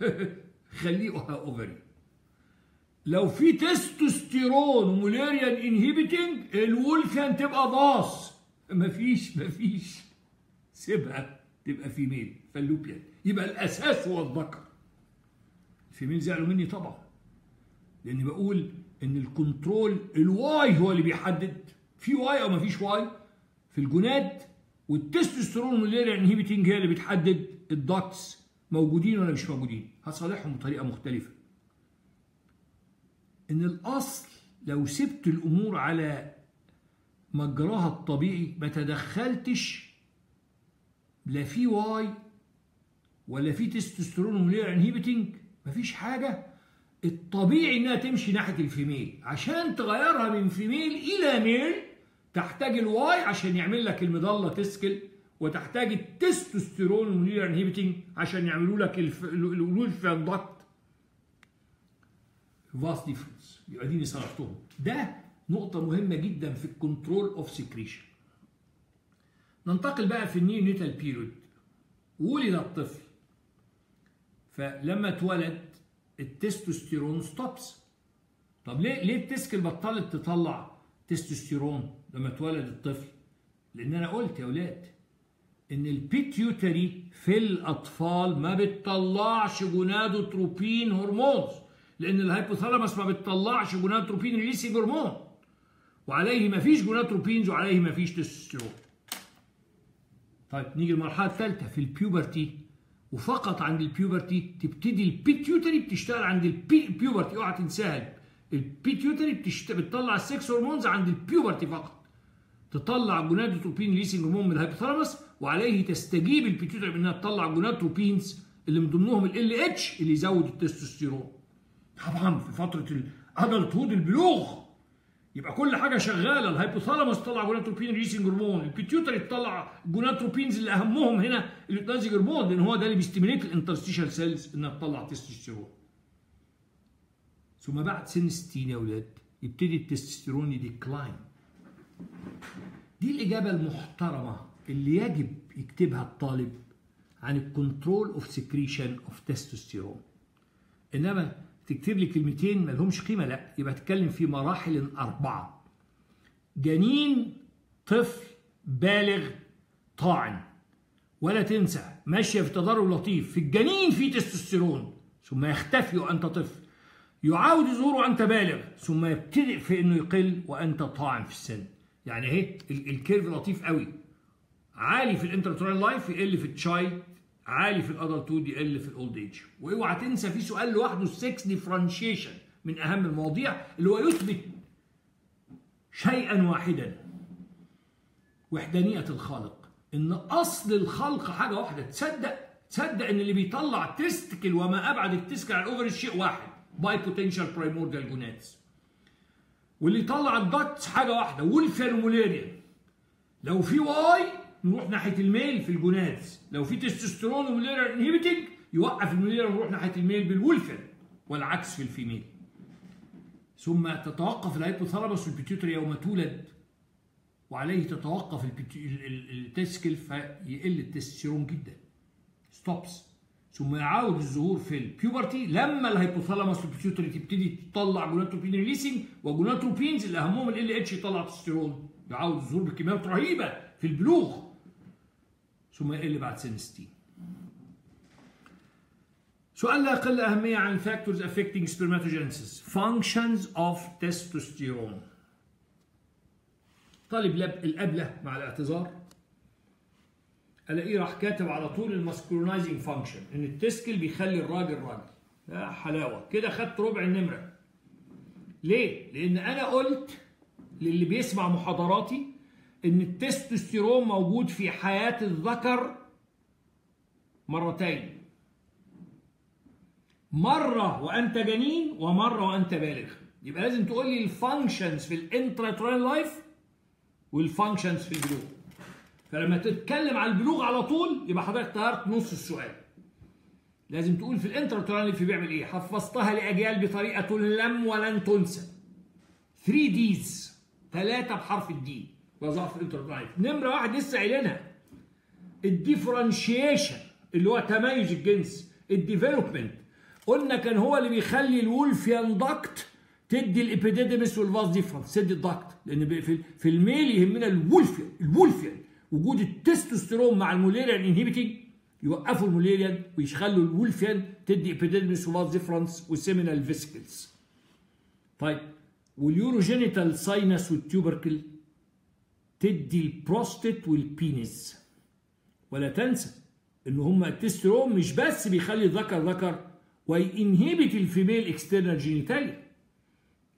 خليها ovary لو في testosterone و Müllerian inhibiting ال Wolffian تبقى vas. مفيش مفيش. سيبها تبقى female fallopian يبقى الأساس هو الذكر. ال female زعلوا مني طبعا. لأني بقول إن ال control ال Y هو اللي بيحدد. في Y أو مفيش Y؟ في ال gonad وال testosterone وال Müllerian inhibiting هي اللي بتحدد ال ducts موجودين ولا مش موجودين. هصالحهم بطريقة مختلفة. إن الأصل لو سبت الأمور على مجراها الطبيعي ما تدخلتش لا في Y ولا في testosterone و Müllerian inhibiting مفيش حاجة. الطبيعي إنها تمشي ناحية ال female. عشان تغيرها من female إلى male تحتاج ال Y عشان يعمل لك ال medulla testicle وتحتاج ال testosterone وال Müllerian inhibiting عشان يعملوا لك ال Wolffian duct vas deferens يبقى دي صرفتهم ده نقطة مهمة جدا في ال control of secretion ننتقل بقى في ال neonatal period ولد الطفل. فلما اتولد التستوستيرون stops طب ليه ليه ال testicle بطلت تطلع تستوستيرون لما اتولد الطفل؟ لأن أنا قلت يا أولاد إن ال pituitary في الأطفال ما بتطلعش gonadotropin hormones. لأن ال hypothalamus ما بتطلعش gonadotropin releasing hormone وعليه ما فيش gonadotropins وعليه ما فيش تستوستيرون. طيب نيجي المرحله الثالثة في ال puberty. وفقط عند ال puberty تبتدي ال pituitary بتشتغل عند ال puberty. اوعى تنساها ال pituitary بتشت... بتطلع ال sex hormones عند ال puberty فقط. تطلع gonadotropin releasing hormone من ال hypothalamus وعليه تستجيب ال pituitary بأنها تطلع gonadotropins اللي من ضمنهم ال LH اللي يزود التستوستيرون. طبعا في فترة ال adulthood البلوغ. يبقى كل حاجة شغالة. ال hypothalamus تطلع gonadotropin releasing hormone ال pituitary تطلع gonadotropins اللي أهمهم هنا ال luteinizing hormone لأن هو ده اللي بي stimulate ال interstitial cells إنها تطلع تستوستيرون ثم بعد سن 60 يا أولاد يبتدي التستوستيرون ي decline. دي الإجابة المحترمة اللي يجب يكتبها الطالب عن ال control of secretion of testosterone إنما تكتب لي كلمتين ما لهمش قيمة لا يبقى تتكلم في مراحل أربعة. جنين طفل بالغ طاعن. ولا تنسى ماشية في تضارب لطيف. في الجنين في تستوستيرون ثم يختفي وأنت طفل. يعاود ظهوره وأنت بالغ ثم يبتدئ في إنه يقل وأنت طاعن في السن. يعني اهي ال curve لطيف قوي. عالي في ال intrauterine life يقل في ال child عالي في ال adulthood يقل في ال old age وأوعى تنسى في سؤال لوحده ال sex differentiation من أهم المواضيع اللي هو يثبت شيئا واحدا. وحدانية الخالق. إن أصل الخلق حاجة واحدة. تصدق تصدق إن اللي بيطلع testicle وما أبعد ال testicle عن ال ovary شيء واحد. bipotential primordial gonads واللي يطلع ال ducts حاجة واحدة. Wolffian Mullerian لو في Y نروح ناحية ال male في ال gonads لو في تستوستيرون و Mullerian inhibiting يوقف ال Mullerian ونروح ناحية ال male بال Wolffian والعكس في ال female. ثم تتوقف ال hypothalamus وال pituitary يوم تولد وعليه تتوقف ال testicle فيقل التستوستيرون جدا. stops ثم يعاود الظهور في ال puberty لما ال hypothalamus وال pituitary تبتدي تطلع gonadotropin releasing و gonadotropins اللي أهمهم ال LH يطلع تستوستيرون. يعاود الظهور بكميات رهيبة في البلوغ. ثم يقل بعد سن 60 سؤال لا يقل أهمية عن factors affecting spermatogenesis. Functions of testosterone. طالب الأبلة مع الاعتذار. ألاقيه راح كاتب على طول ال masculinizing function إن ال testicle بيخلي الراجل راجل. يا حلاوة. كده خدت ربع النمرة. ليه؟ لأن أنا قلت للي بيسمع محاضراتي إن التستوستيرون موجود في حياة الذكر مرتين. مرة وأنت جنين ومرة وأنت بالغ. يبقى لازم تقول لي ال functions في ال intrauterine life وال functions في البلوغ. فلما تتكلم على البلوغ على طول يبقى حضرتك طيرت نص السؤال. لازم تقول في ال intrauterine life بيعمل إيه؟ حفظتها لأجيال بطريقة لم ولن تنسى. 3 Ds ثلاثة بحرف ال D وظائف ال intrauterine life نمرة واحد لسه قايلينها ال differentiation اللي هو تميز الجنس ال development. قلنا كان هو اللي بيخلي ال Wolffian duct تدي ال epididymis وال vas deferens. تدي ال duct لأن في ال male يهمنا ال Wolffian ال Wolffian وجود التستوستيرون مع ال Mullerian inhibiting يوقفوا ال Mullerian ويخلوا ال Wolffian تدي epididymis و vas deferens و seminal vesicles. طيب وال urogenital sinus وال tubercle تدي ال prostate وال penis ولا تنسى إن هما التستوستيرون مش بس بيخلي الذكر ذكر وي inhibit ال female external genitalia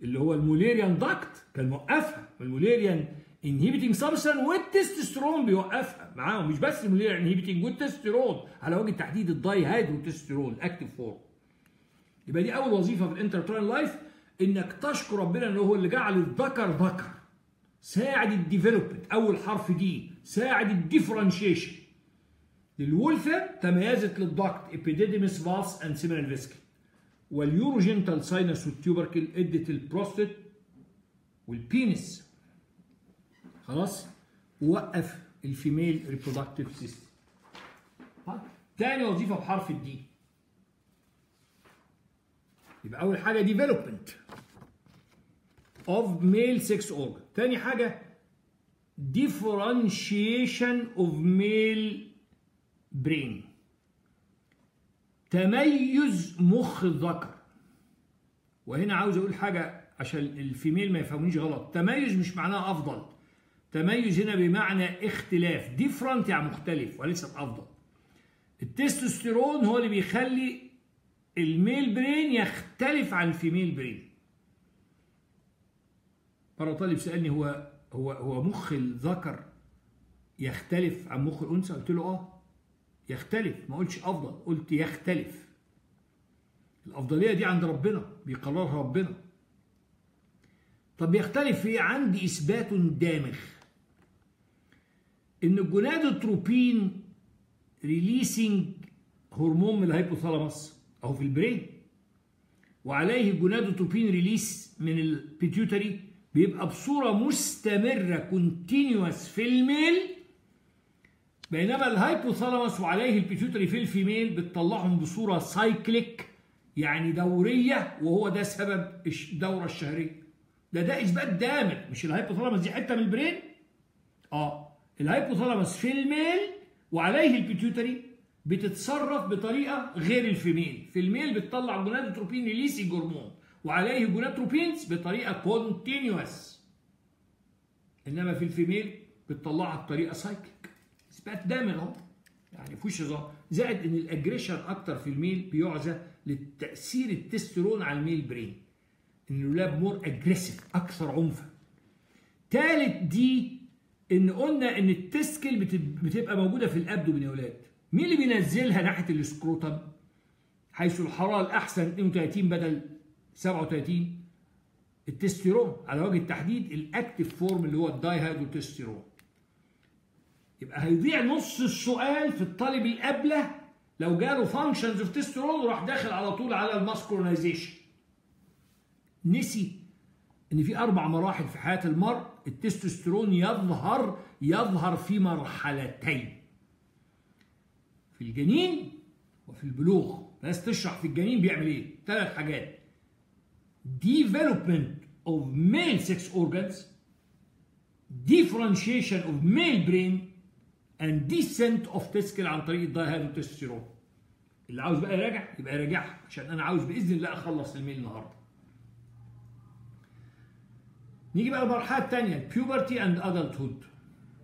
اللي هو ال Mullerian duct كان موقفها ال Mullerian inhibiting substance والتستوستيرون بيوقفها معاهم. مش بس ال Mullerian inhibiting والتستوستيرون على وجه التحديد ال dihydrotestosterone ال active form يبقى دي أول وظيفة في ال intrauterine life إنك تشكر ربنا إن هو اللي جعل الذكر ذكر. ساعد ال development أول حرف D ساعد ال differentiation. ال Wolffian تميزت لل duct epididymis vas and seminal vesicle وال urogenital sinus وال tubercle أدت ال prostate وال penis. خلاص؟ ووقف ال female reproductive system تاني وظيفة بحرف ال D يبقى أول حاجة development of male sex organ. تاني حاجة differentiation of male brain. تميز مخ الذكر وهنا عاوز أقول حاجة عشان ال female ما يفهمونيش غلط. تميز مش معناها أفضل. تميز هنا بمعنى اختلاف. different يعني مختلف وليست افضل التستوستيرون هو اللي بيخلي ال male brain يختلف عن ال female brain. مرة طالب سألني هو هو هو مخ الذكر يختلف عن مخ الأنثى؟ قلت له آه يختلف. ما قلتش أفضل قلت يختلف. الأفضلية دي عند ربنا بيقررها ربنا. طب يختلف في عندي إثبات دامغ. إن ال gonadotropin releasing hormone من ال hypothalamus أهو في ال brain وعليه gonadotropin release من ال pituitary بيبقى بصورة مستمرة continuous في ال male. بينما ال hypothalamus وعليه ال pituitary في ال female بتطلعهم بصورة cyclic يعني دورية وهو ده سبب الدورة الشهرية. ده ده إثبات دامغ مش ال hypothalamus دي حتة من ال brain؟ آه. ال hypothalamus في ال male وعليه ال pituitary بتتصرف بطريقة غير ال female. في ال male بتطلع gonadotropin releasing hormone وعليه gonadotropins بطريقة continuous إنما في ال female بتطلعها بطريقة cyclic اثبات دامغ اهو يعني مفيش هزار زائد إن ال aggression أكتر في ال male بيعزى لتأثير التستيرون على ال male brain إن الولاد more aggressive أكثر عنفا ثالث دي إن قلنا إن ال testicle بتبقى موجودة في ال abdomen يا ولاد مين اللي بينزلها ناحية ال scrotum حيث الحرارة الأحسن 32 بدل 37 التستيرون على وجه التحديد ال active form اللي هو ال dihydrotestosterone يبقى هيضيع نص السؤال في الطالب الأبلة لو جاله functions of testosterone وراح داخل على طول على ال masculinization نسي إن في أربع مراحل في حياة المرء التستوستيرون يظهر يظهر في مرحلتين. في الجنين وفي البلوغ. بس تشرح في الجنين بيعمل إيه؟ ثلاث حاجات. Development of male sex organs, differentiation of male brain, and descent of testicle عن طريق ال dihydrotestosterone. اللي عاوز بقى يراجع يبقى يراجعها عشان أنا عاوز بإذن الله أخلص ال male النهارده. نيجي بقى للمرحله الثانية ال puberty and adulthood.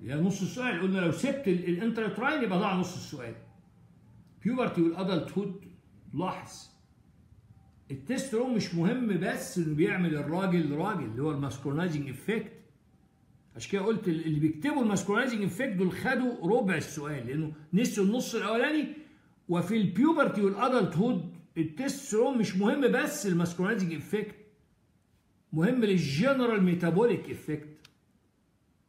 هي نص السؤال قلنا لو سبت ال intrauterine يبقى ضاع نص السؤال. puberty وال adulthood لاحظ التسترون مش مهم بس إنه بيعمل الراجل راجل اللي هو ال masculinizing effect. عشان كده قلت اللي بيكتبوا ال masculinizing effect دول خدوا ربع السؤال لأنه نسوا النص الأولاني وفي ال puberty وال adulthood ال testosterone مش مهم بس ال masculinizing effect مهم لل general metabolic effect.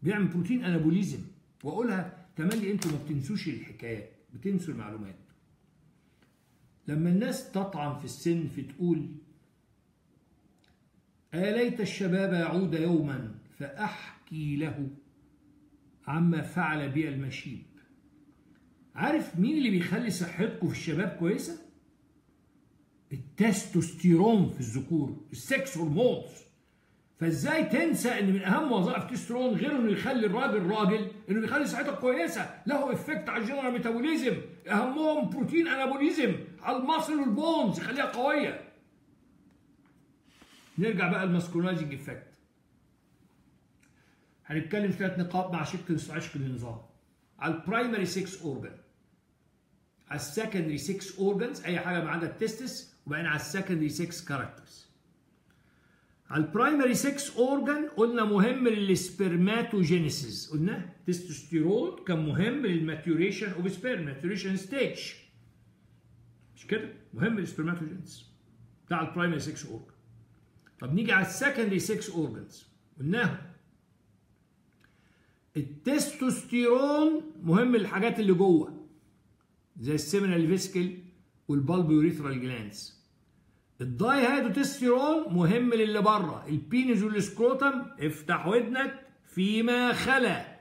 بيعمل protein anabolism وأقولها تملي أنتوا ما بتنسوش الحكايات بتنسوا المعلومات. لما الناس تطعن في السن في تقول ألا ليت الشباب يعود يوما فأحكي له عما فعل بي المشيب. عارف مين اللي بيخلي صحتكم في الشباب كويسة؟ التستوستيرون في الذكور ال sex hormones. فإزاي تنسى إن من أهم وظائف التستيرون غير إنه يخلي الراجل راجل؟ إنه بيخلي صحتك كويسة له effect على ال general metabolism أهمهم protein anabolism. على ال muscle وال bones يخليها قوية. نرجع بقى ال masculinizing effect هنتكلم ثلاث نقاط مع شق عشق النظام. على ال primary sex organ على ال secondary sex organs أي حاجة ما عدا ال testis وبعدين على ال secondary sex characters على ال primary sex organ قلنا مهم لل spermatogenesis. قلنا تستوستيرون كان مهم لل maturation of sperm maturation stage مش كده؟ مهم لل spermatogenesis بتاع ال primary sex organ طب نيجي على ال secondary sex organs قلناهم. التستوستيرون مهم للحاجات اللي جوه زي ال seminal vesicle وال bulbourethral glands ال dihydrotestosterone مهم للي بره. ال penis وال scrotum افتح ودنك فيما خلا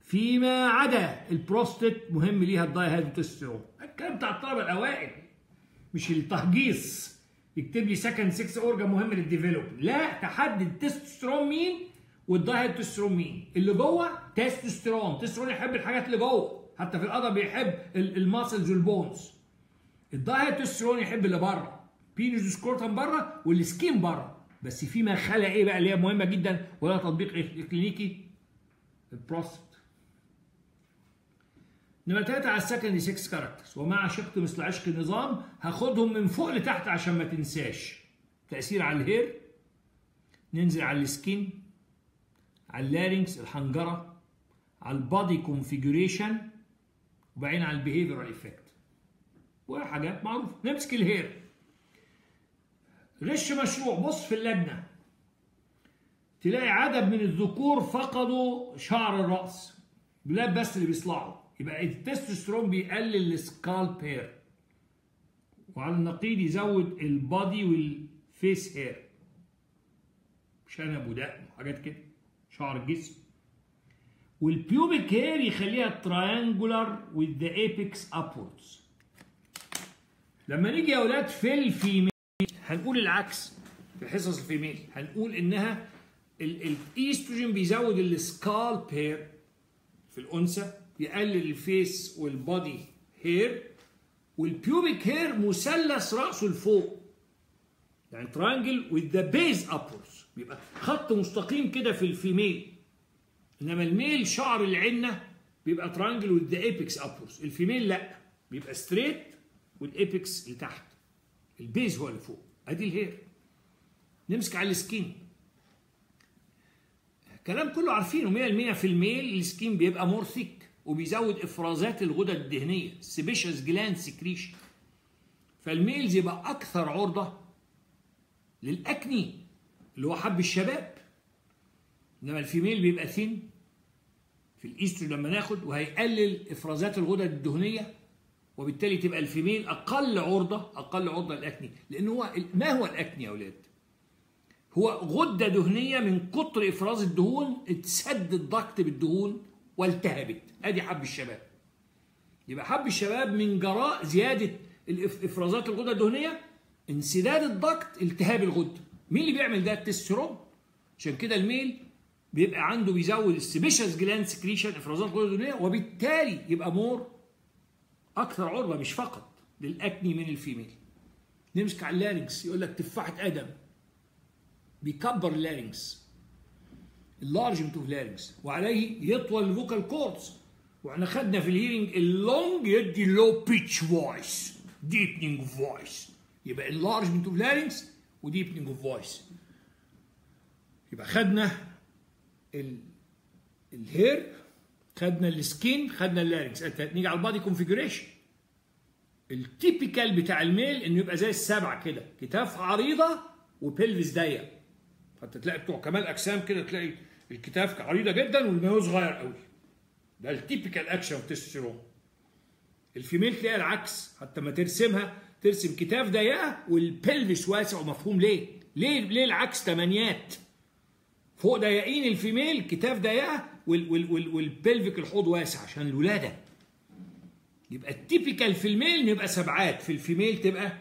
فيما عدا. البروستات مهم ليها ال dihydrotestosterone الكلام بتاع الطلبة الأوائل. مش التهجيص. يكتب لي secondary sex organ مهم لل develop لا تحدد التستوستيرون مين وال dihydrotestosterone مين. اللي جوه testosterone ال testosterone يحب الحاجات اللي جوه. حتى في القدم بيحب ال muscles وال bones ال dihydrotestosterone يحب اللي بره. penis scrotum بره وال skin بره. بس في ما إيه بقى اللي هي مهمة جدا؟ ولها تطبيق كلينيكي البروستات نمرة تلاتة على ال secondary sex characters. ومع شق مثل عشق النظام هاخدهم من فوق لتحت عشان ما تنساش. تأثير على ال hair. ننزل على ال skin على ال larynx الحنجرة على ال body configuration وبعدين على ال behavioral effect وحاجات معروفة. نمسك ال hair. غش مشروع. بص في اللجنة. تلاقي عدد من الذكور فقدوا شعر الرأس. بلاد بس اللي بيصلعوا. يبقى التستوستيرون بيقلل ال scalp hair وعلى النقيض يزود ال body وال face hair شنب ودقن وحاجات كده. شعر الجسم. وال pubic hair يخليها triangular with the apex upwards. لما نيجي يا أولاد في ال female هنقول العكس في حصص ال female. هنقول إنها الايستروجين بيزود ال scalp hair في الأنثى. يقلل ال face وال body hair وال pubic hair مثلث رأسه لفوق. يعني triangle with the base upwards. بيبقى خط مستقيم كده في ال female. إنما ال male شعر العنه بيبقى triangle with the apex upwards. ال female لأ بيبقى straight وال apex لتحت. ال base هو اللي فوق. أدي ال hair نمسك على ال skin. كلام كله عارفينه 100% في ال male. ال skin بيبقى more thick وبيزود إفرازات الغدد الدهنية. sebaceous gland secretion فال males يبقى أكثر عرضة لل acne اللي هو حب الشباب. إنما ال female بيبقى thin في ال estro لما ناخد وهيقلل إفرازات الغدد الدهنية وبالتالي تبقى ال female أقل عرضة أقل عرضة لل acne. لأن هو ما هو ال acne يا أولاد؟ هو غدة دهنية من كتر إفراز الدهون اتسد ال duct بالدهون والتهبت. أدي حب الشباب. يبقى حب الشباب من جراء زيادة إفرازات الغدة الدهنية انسداد ال duct التهاب الغدة. مين اللي بيعمل ده؟ التستوستيرون عشان كده ال male بيبقى عنده بيزود ال sebaceous gland secretion إفرازات الغدة الدهنية وبالتالي يبقى more أكثر عرضة مش فقط لل acne من ال female. نمسك على ال larynx يقول لك تفاحة آدم. بيكبر ال larynx enlargement of larynx وعليه يطول ال vocal cords وإحنا خدنا في ال hearing ال long يدي low pitch voice deepening voice. يبقى enlargement of larynx و deepening of voice. يبقى خدنا ال ال hair خدنا ال skin خدنا ال larynx نيجي على ال body configuration. ال typical بتاع ال male إنه يبقى زي السبع كده كتاف عريضة و pelvis ضيق. حتى تلاقي بتوع كمال أجسام كده تلاقي الكتاف عريضة جدا والمايو صغير قوي. ده ال typical action of testosterone ال female تلاقي العكس حتى ما ترسمها ترسم كتاف ضيقه وال pelvis واسع ومفهوم ليه؟ ليه ليه العكس تمانيات؟ فوق ضيقين ال female كتاف ضيقه وال وال وال وال pelvic الحوض واسع عشان الولادة. يبقى ال typical في ال male يبقى سبعات في ال female تبقى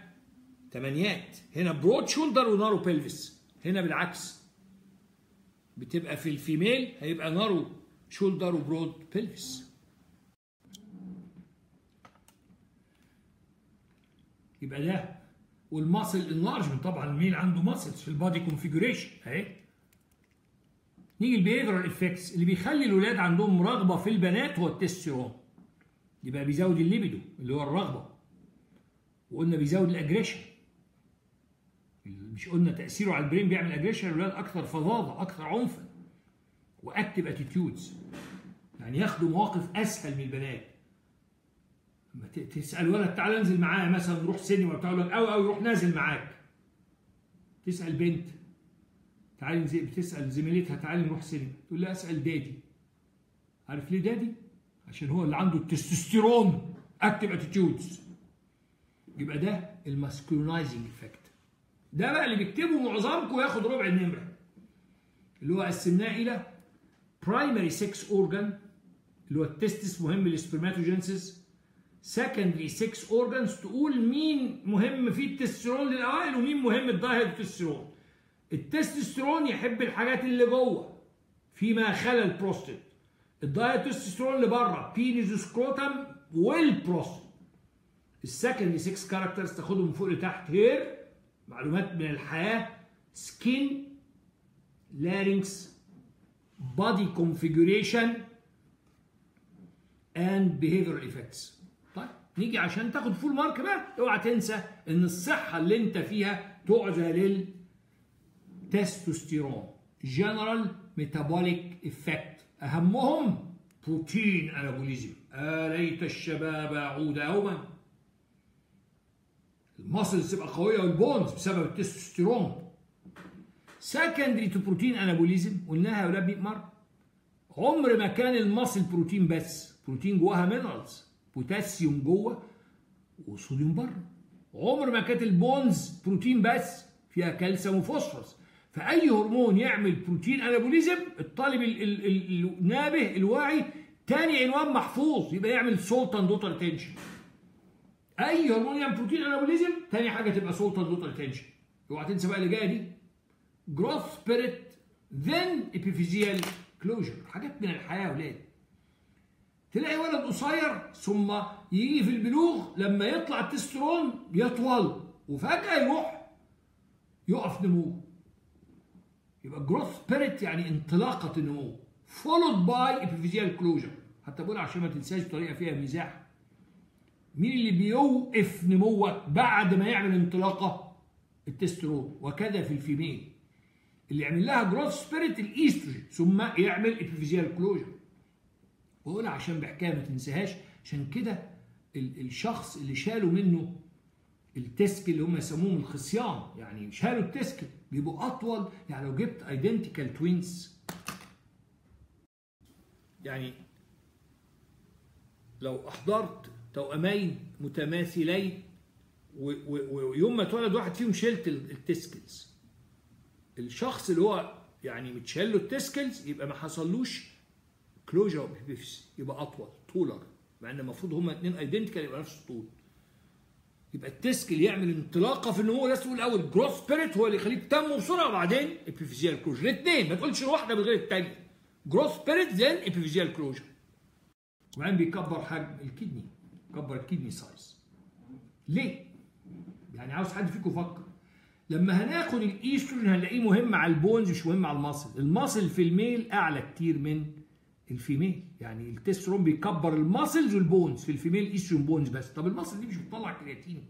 ثمانيات هنا broad shoulder و narrow pelvis هنا بالعكس. بتبقى في ال female هيبقى narrow shoulder و broad pelvis يبقى ده وال muscle enlargement طبعا ال male عنده muscles في ال body configuration أهي. نيجي ال behavioral effects اللي بيخلي الولاد عندهم رغبة في البنات هو التستوستيرون يبقى بيزود الليبيدو اللي هو الرغبة. وقلنا بيزود ال aggression مش قلنا تأثيره على ال brain بيعمل aggression الولاد أكثر فظاظة أكثر عنفا و active attitudes يعني ياخدوا مواقف أسهل من البنات. لما تسأل ولد تعالى انزل معايا مثلا نروح سينما وبتاع لك أو أو يروح نازل معاك. تسأل بنت تعالي زي بتسأل زميلتها تعالي نروح سينما تقول لها أسأل daddy. عارف ليه daddy؟ عشان هو اللي عنده التستوستيرون active attitudes يبقى ده ال masculinizing effect ده بقى اللي بيكتبه معظمكم ياخد ربع النمرة. اللي هو قسمناه إلى primary sex organ اللي هو ال testis مهم لل spermatogenesis. secondary sex organs تقول مين مهم فيه التستوستيرون للأوائل ومين مهم ال dihydrotestosterone التستوستيرون يحب الحاجات اللي جوه فيما خلا البروستات ال dihydrotestosterone اللي بره penis scrotum والبروستات ال secondary sex characters تاخدهم من فوق لتحت hair معلومات من الحياة skin larynx body configuration and behavioral effects. طيب نيجي عشان تاخد full mark بقى اوعى تنسى إن الصحة اللي انت فيها تعزى للتستوستيرون general metabolic effect أهمهم protein anabolism ليت الشباب يعود يوما؟ ال muscles تبقى قوية وال bones بسبب التستوستيرون. secondary to protein anabolism قلناها يا ولاد 100 مره عمر ما كان ال muscle بروتين بس بروتين جواها minerals بوتاسيوم جوه وصوديوم بره. عمر ما كانت ال bones بروتين بس فيها كالسيوم وفوسفورس. فأي هرمون يعمل protein anabolism الطالب ال ال ال النابه الواعي تاني عنوان محفوظ يبقى يعمل salt and water retention أي هرمون يعمل protein anabolism تاني حاجة تبقى salt and water retention اوعى تنسى بقى اللي جاية دي. growth spurt then epiphyseal closure حاجات من الحياة يا ولاد. تلاقي ولد قصير ثم يجي في البلوغ لما يطلع التستوستيرون يطول وفجأة يروح يقف نموه يبقى growth spurt يعني انطلاقة النمو followed by epiphyseal closure حتى بقول عشان ما تنساش بطريقه فيها مزاح مين اللي بيوقف نموك بعد ما يعمل انطلاقة؟ التسترون وكذا في ال female. اللي يعمل لها growth spurt ال estrogen ثم يعمل epiphyseal closure بقول عشان بحكاية ما تنساهاش عشان كده الشخص اللي شالوا منه ال testis اللي هم يسموهم الخصيان يعني شالوا ال testis بيبقوا أطول. يعني لو جبت identical twins يعني لو أحضرت توأمين متماثلين ويوم ما اتولد واحد فيهم شلت ال testicles الشخص اللي هو يعني متشال له ال testicles يبقى ما حصلوش closure بيفس يبقى أطول taller. مع إن المفروض هما اثنين identical يبقى نفس الطول. يبقى ال testicle يعمل انطلاقة في النمو لازم تقول الأول growth spurt هو اللي يخليك تنمو بسرعة وبعدين epiphyseal closure الاثنين ما تقولش واحدة من غير الثانية growth spurt then epiphyseal closure وبعدين بيكبر حجم ال kidney. كبر ال kidney size ليه؟ يعني عاوز حد فيكم يفكر. لما هناخد الايستروجين هنلاقيه مهم على ال bones مش مهم على ال muscle ال muscle في ال male أعلى كتير من ال female. يعني التسترون بيكبر ال muscles وال bones. في ال female estrogen bones بس. طب ال muscle دي مش بتطلع كرياتين.